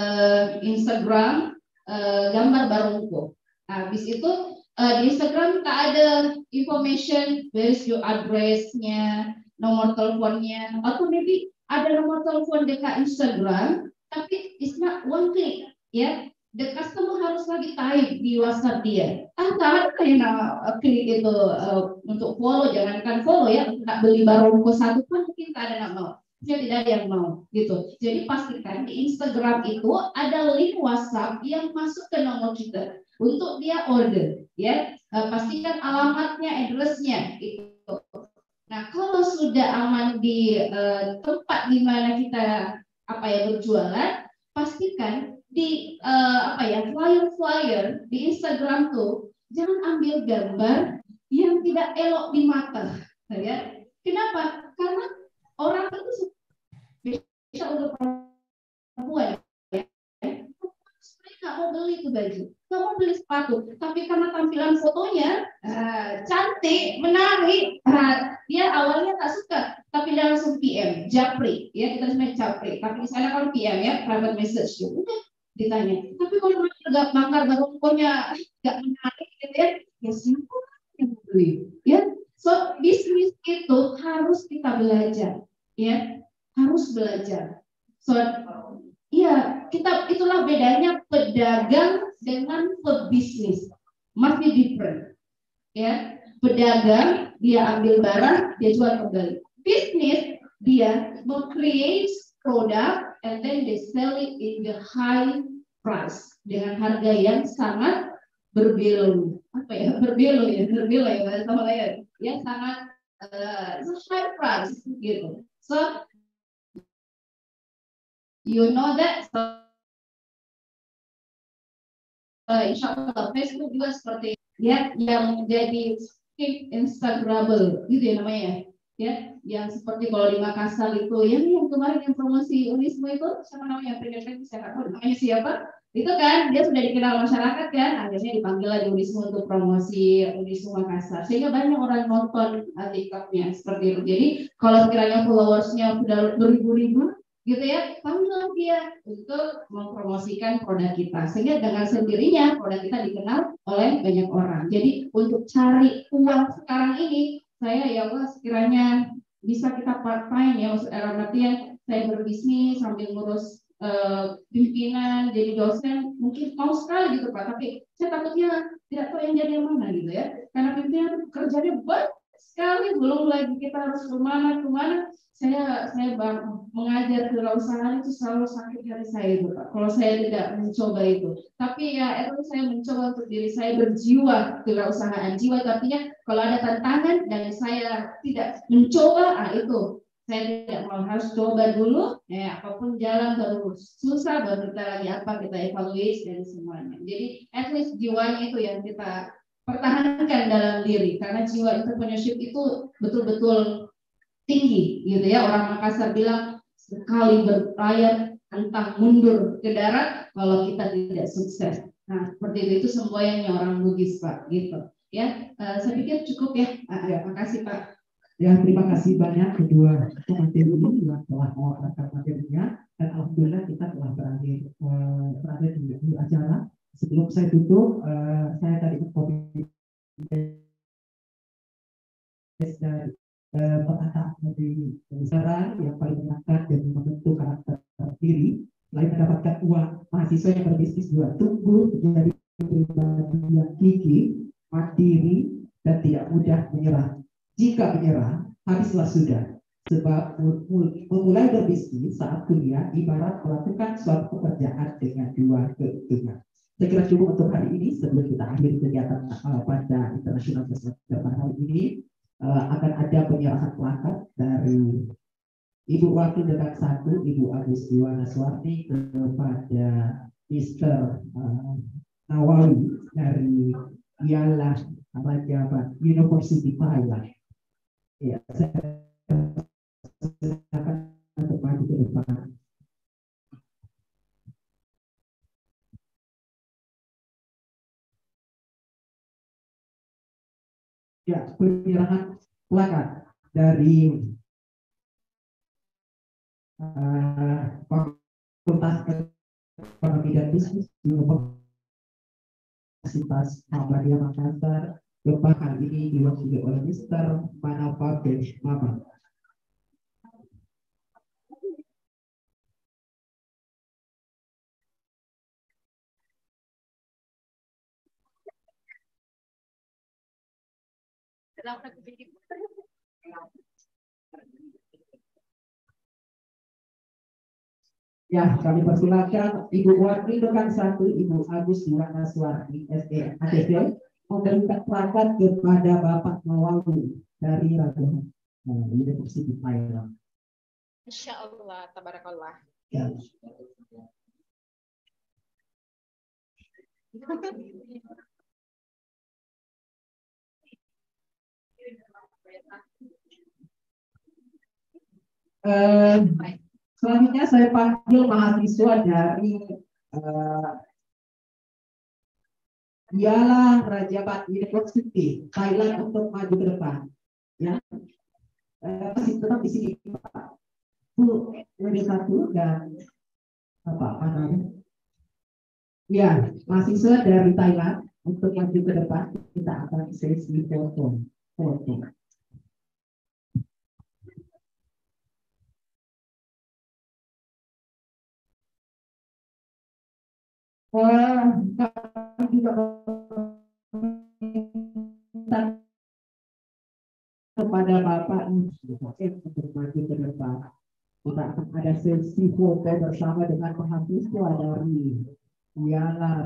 Instagram uh, gambar barongko. Habis itu uh, di Instagram tak ada information where is your addressnya, nomor teleponnya, atau maybe ada nomor telepon dekat Instagram, tapi it's not one click, ya. Yeah? the customer harus lagi type di WhatsApp dia. Ah, tak ada yang klik itu uh, untuk follow, jangankan follow ya, nak beli barongko satu pun mungkin tak ada nak mau. Dia tidak ada yang mau, gitu. Jadi pastikan di Instagram itu ada link WhatsApp yang masuk ke nomor kita untuk dia order, ya. Uh, pastikan alamatnya, addressnya, itu. Nah, kalau sudah aman di uh, tempat di mana kita apa ya berjualan, pastikan di uh, apa ya flyer-flyer di Instagram tuh jangan ambil gambar yang tidak elok di mata, ya. Kenapa? Karena orang itu bisa untuk perempuan ya. mau beli itu baju, nggak mau beli sepatu, tapi karena tampilan fotonya uh, cantik, menarik, uh, dia awalnya tak suka, tapi dia langsung PM, japri, ya kita sebenarnya japri, tapi di sana kalau PM ya private message, ya udah ditanya. Tapi kalau nggak bakar baru pokoknya nggak menarik gitu ya ya siapa yang beli. Ya so bisnis itu harus kita belajar. Ya harus belajar. So iya kita itulah bedanya pedagang dengan pebisnis. Masih different ya. Pedagang dia ambil barang dia jual kembali. Bisnis dia create produk and then they sell it in the high price dengan harga yang sangat berbelu apa ya? Berbelu ya? Berbelu ya bahasa Malaya yang sangat uh, high price gitu. So you know that? So, uh, insya Allah Facebook juga seperti ya yang menjadi Instagramable. Gitu ya namanya. Ya yang seperti kalau di Makassar itu. Yang yang kemarin yang promosi Unisme itu siapa namanya? Presiden saya nggak namanya siapa? Itu kan dia sudah dikenal masyarakat kan? Akhirnya dipanggil lagi Unisme untuk promosi Unisme Makassar. Sehingga banyak orang nonton uh, TikToknya seperti itu. Jadi kalau sekiranya followersnya sudah beribu-ribu gitu ya panggil dia untuk mempromosikan produk kita. Sehingga dengan sendirinya produk kita dikenal oleh banyak orang. Jadi untuk cari uang sekarang ini saya ya Allah sekiranya bisa kita part time ya dalam artian saya berbisnis sambil ngurus uh, pimpinan jadi dosen mungkin mau sekali gitu Pak. Tapi saya takutnya tidak tahu yang jadi yang mana gitu ya. Karena pimpinan kerjanya banyak sekali belum lagi kita harus ke mana ke mana saya saya mengajar kewirausahaan itu selalu sakit hati saya itu Pak. Kalau saya tidak mencoba itu. Tapi ya itu saya mencoba untuk diri saya berjiwa kewirausahaan. Jiwa artinya kalau ada tantangan dan saya tidak mencoba, ah itu saya tidak mau harus coba dulu. Ya apa pun jalan terus susah baru kita lagi apa kita evaluasi dan semuanya. Jadi at least jiwanya itu yang kita pertahankan dalam diri karena jiwa entrepreneurship itu betul-betul tinggi gitu ya orang Makassar bilang sekali berlayar entah mundur ke darat kalau kita tidak sukses Nah, seperti itu, itu semua yang orang Bugis Pak, gitu. Ya, uh, saya pikir cukup ya. Uh, ya, makasih Pak. Ya, terima kasih banyak kedua pemateri ini yang telah mewakilkan materinya dan alhamdulillah kita telah berakhir uh, berakhir di acara. Sebelum saya tutup, uh, saya tadi kopi dari uh, petata dari pembicaraan yang paling menangkan dan membentuk karakter diri selain mendapatkan uang mahasiswa yang berbisnis juga tunggu menjadi pribadi yang gigih, mandiri, dan tidak mudah menyerah jika menyerah, habislah sudah. Sebab memulai berbisnis saat kuliah ibarat melakukan suatu pekerjaan dengan dua keuntungan. Saya kira cukup untuk hari ini sebelum kita akhiri kegiatan uh, pada International Business pada hari ini uh, akan ada penyerahan plakat dari Ibu Wakil Dekat Satu, Ibu Agus Iwana Suwarti kepada Mr. Uh, Nawawi dari Ialah Raja University Thailand. Ya, saya akan maju ke depan. Ya, penyerahan plakat dari uh, Fakultas Ekonomi dan Bisnis Universitas Muhammadiyah Makassar Gempa kali ini diwakili oleh Mr. Manapa Bench Mama. Ya, kami persilakan Ibu Warni rekan satu Ibu Agus Yuwana Suwardi SD ATP memberikan plakat kepada Bapak Mawawi dari Raja nah, University Thailand. Insya Allah, tabarakallah. Ya. Uh, selanjutnya saya panggil mahasiswa dari uh, ialah Raja Bat University Thailand untuk maju ke depan. Ya, eh, masih tetap di sini Pak. Bu, ada satu dan apa apa namanya? Ya, mahasiswa dari Thailand untuk maju ke depan kita akan sesi kepada Bapak untuk maju ke depan. Kita akan ada sesi foto bersama dengan mahasiswa dari Yala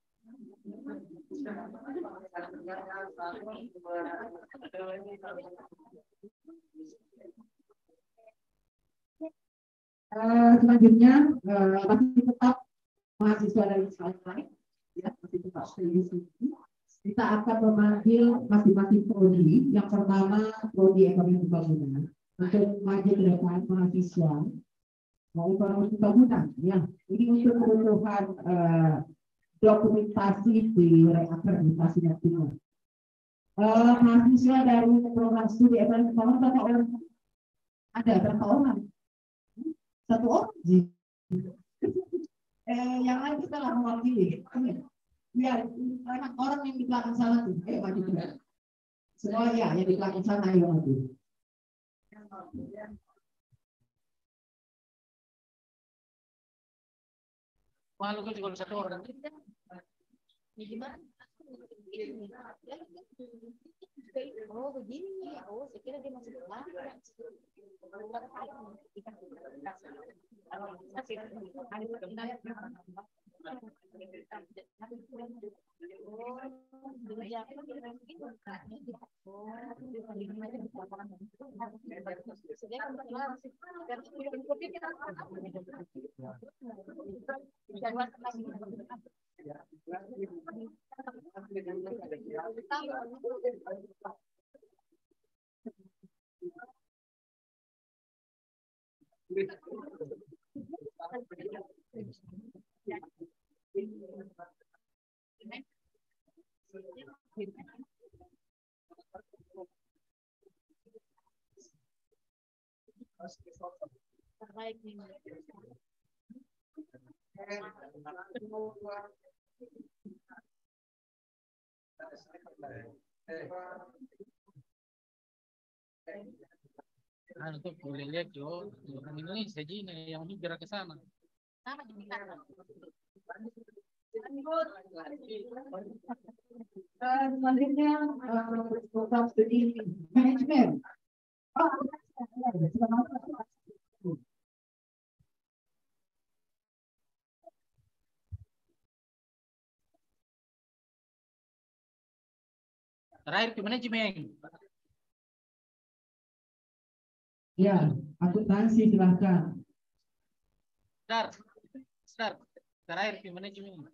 Uh, selanjutnya uh, masih tetap mahasiswa dari Thailand ya masih tetap kita akan memanggil masing-masing prodi. Yang pertama prodi ekonomi pembangunan. Untuk maju ke depan mahasiswa. Mau ekonomi pembangunan? Ya ini untuk kebutuhan uh, dokumentasi di reakreditasinya timur. Uh, mahasiswa dari program studi ekonomi keuangan berapa orang? Ada berapa orang? Satu orang eh, yang lain kita lah mewakili. Ya, orang yang di belakang sana tuh. Ayo maju juga. Semua ya, yang di belakang sana ayo maju. Malu kan juga satu orang. Ya, gimana? Oh begini, oh saya kira dia masih terbaik nih. Nah, untuk boleh lihat Jo, orang Indonesia Jina yang hijrah ke sana. Sama di. Eh, selanjutnya eh, program studi manajemen. Oh, Terakhir ke manajemen. Ya, akuntansi silahkan. Start. Start. Terakhir ke manajemen.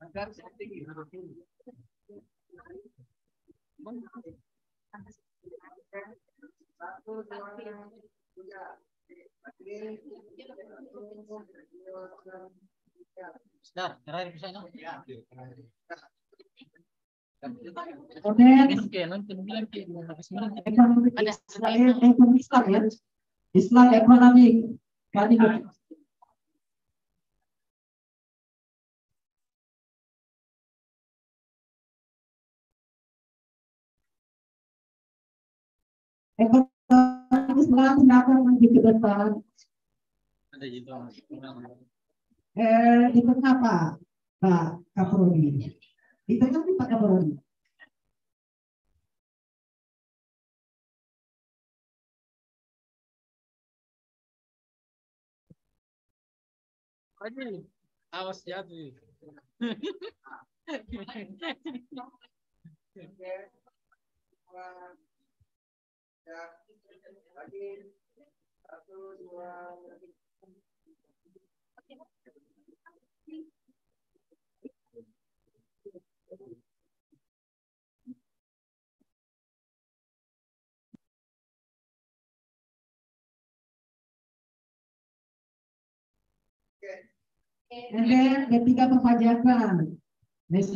Terakhir ke Ada Islam, ekonomi Islam ya. Islam ekonomi. Kali ekonomi Islam kenapa maju ke depan? gitu. Eh, itu kenapa, Pak Kaprodi? Itu kan Pak Kaprodi. Aji, awas jatuh. And then ketiga perpajakan. Let's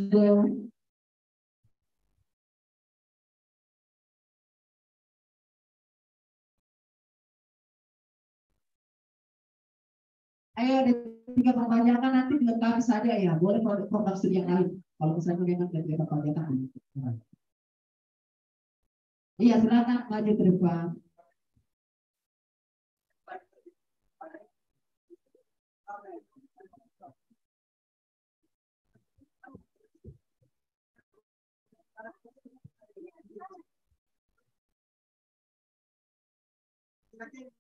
ayo ada tiga pertanyaan nanti dilengkapi saja ya. Boleh produk-produk studi yang lain. Kalau misalnya memang ada tiga perbanyakan ya. iya silakan maju ke depan. Thank you.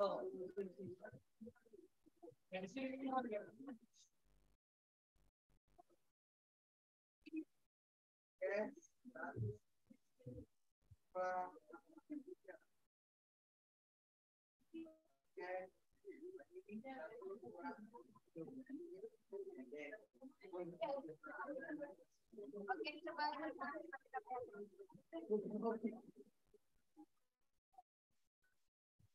Okay, so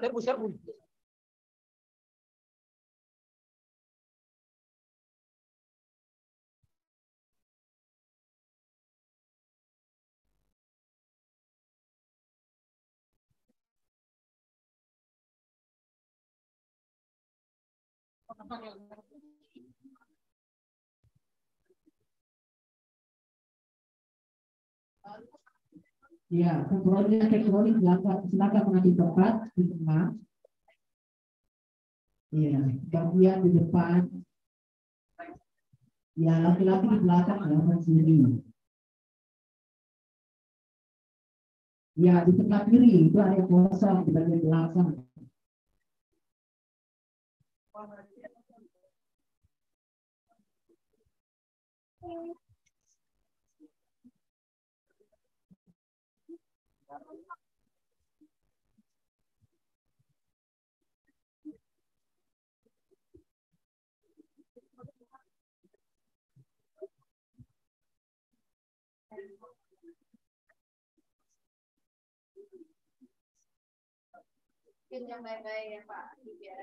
Serbu, serbu. Gracias. Ya, kontrolnya teknologi silakan silakan mengambil tempat di tengah. Iya, bagian di depan. Ya, laki-laki di belakang halaman sini. Ya, di tengah kiri itu ada kosong di bagian belakang. Yang baik-baik ya Pak. Ya.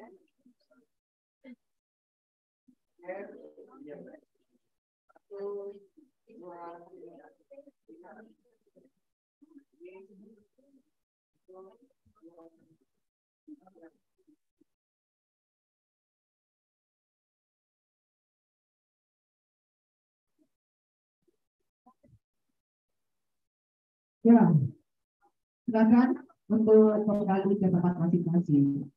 Ya, silakan untuk kembali ke tempat masing-masing.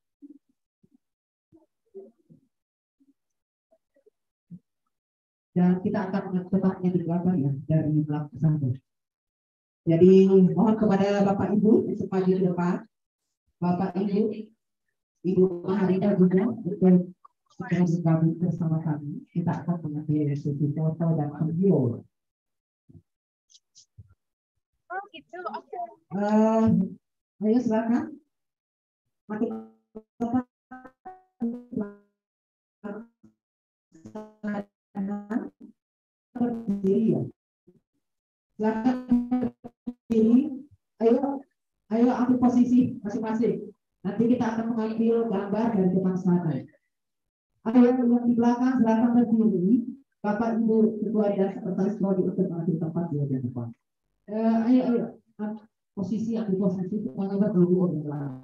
Dan kita akan menetapkannya di gambar ya dari belakang sana. Jadi mohon kepada Bapak Ibu untuk maju ke depan. Bapak Ibu, Ibu Maharina juga untuk segera bergabung bersama kami. Kita akan mengambil sesi foto dan video. Oh gitu, oke. Eh, ayo silakan. Depan. Berdiri ya. Silakan berdiri. Ayo, ayo ambil posisi masing-masing. Nanti kita akan mengambil gambar dari depan sana. Ayo yang di belakang silakan berdiri. Bapak Ibu Ketua dan Sekretaris Prodi untuk mengambil tempat di depan. Eh, ayo, ayo. Posisi ambil posisi mengambil dulu adalah.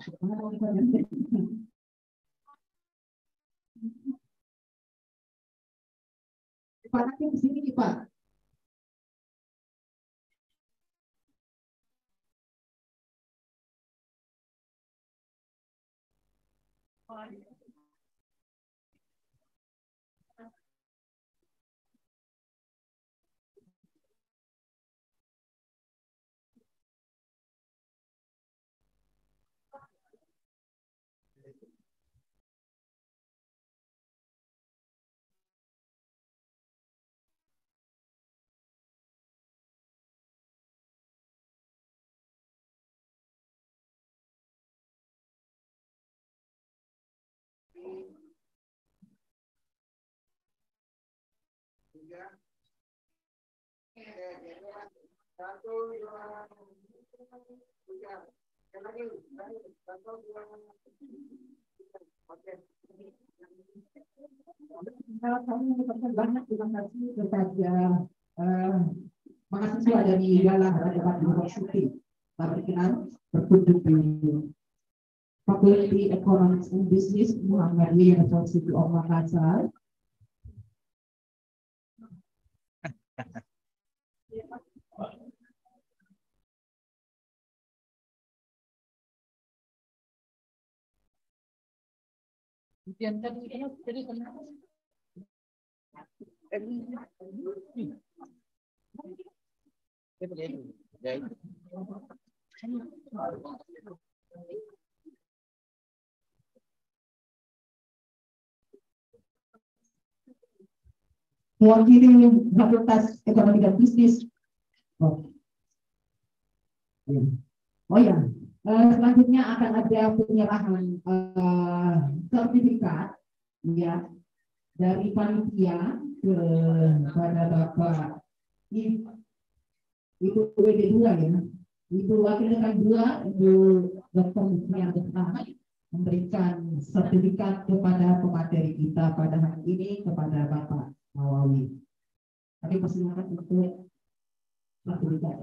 Pak Hakim ke sini Pak. Kalau kami mengucapkan banyak terima kasih kepada eh, mahasiswa dari Galang Rajabat University. Kenal berkunjung di Faculty Economics and Business Muhammadiyah University of Makassar. Boleh. Ya, itu. mewakili Fakultas Ekonomi dan Bisnis. Oh, oh ya, Eh, selanjutnya akan ada penyerahan eh, sertifikat ya dari panitia kepada Bapak Ibu WD2 ya. Ibu Wakil Dekan 2, Ibu Dr. Musnia Dekan memberikan sertifikat kepada pemateri kita pada hari ini kepada Bapak Nawawi. Kami persilakan untuk sertifikat.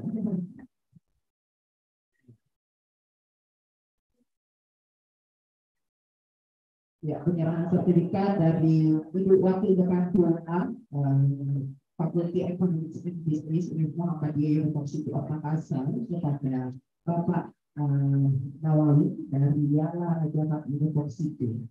Ya, penyerahan sertifikat dari Ibu Wakil Dekan 2A, eh, Fakulti Ekonomi dan Bisnis Universitas Muhammadiyah University of Makassar kepada Bapak eh, Nawawi dari Yala Jahat University.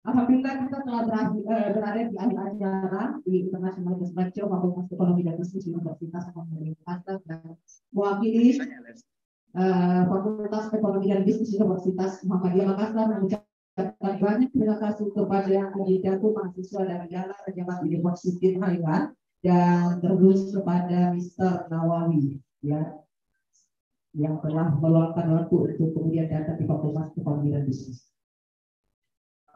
Apabila kita telah berada, eh, berada di akhir acara di International Business Show Fakultas Ekonomi dan Bisnis Universitas Ekonomi Makassar dan mewakili eh, Fakultas Ekonomi dan Bisnis Universitas Muhammadiyah Makassar mengucapkan banyak terima kasih kepada yang kandidat mahasiswa dari Yala Rajabat University Thailand dan terus kepada Mr. Nawawi ya yang telah meluangkan waktu untuk kemudian datang di Fakultas Ekonomi dan Bisnis.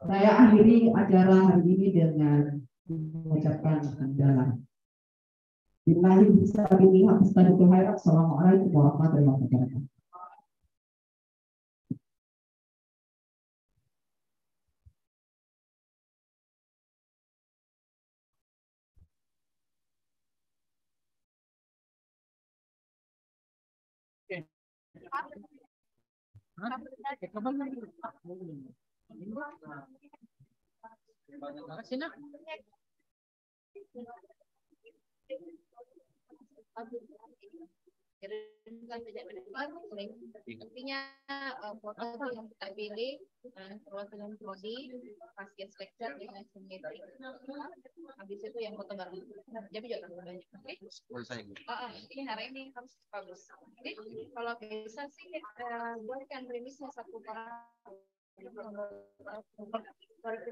Saya akhiri acara hari ini dengan mengucapkan hamdalah. Billahi bisa billahi hafizatullahi khairan. Assalamualaikum warahmatullahi wabarakatuh. Hah? Kirimkan saja mendepan artinya eh, foto yang kita pilih eh, perwakilan prodi pasien lecture dengan simetri. Habis itu yang foto bareng jadi juga terlalu banyak oke? Ah, ah, ini hari ini harus bagus. Oke kalau bisa sih buatkan rilisnya satu per para que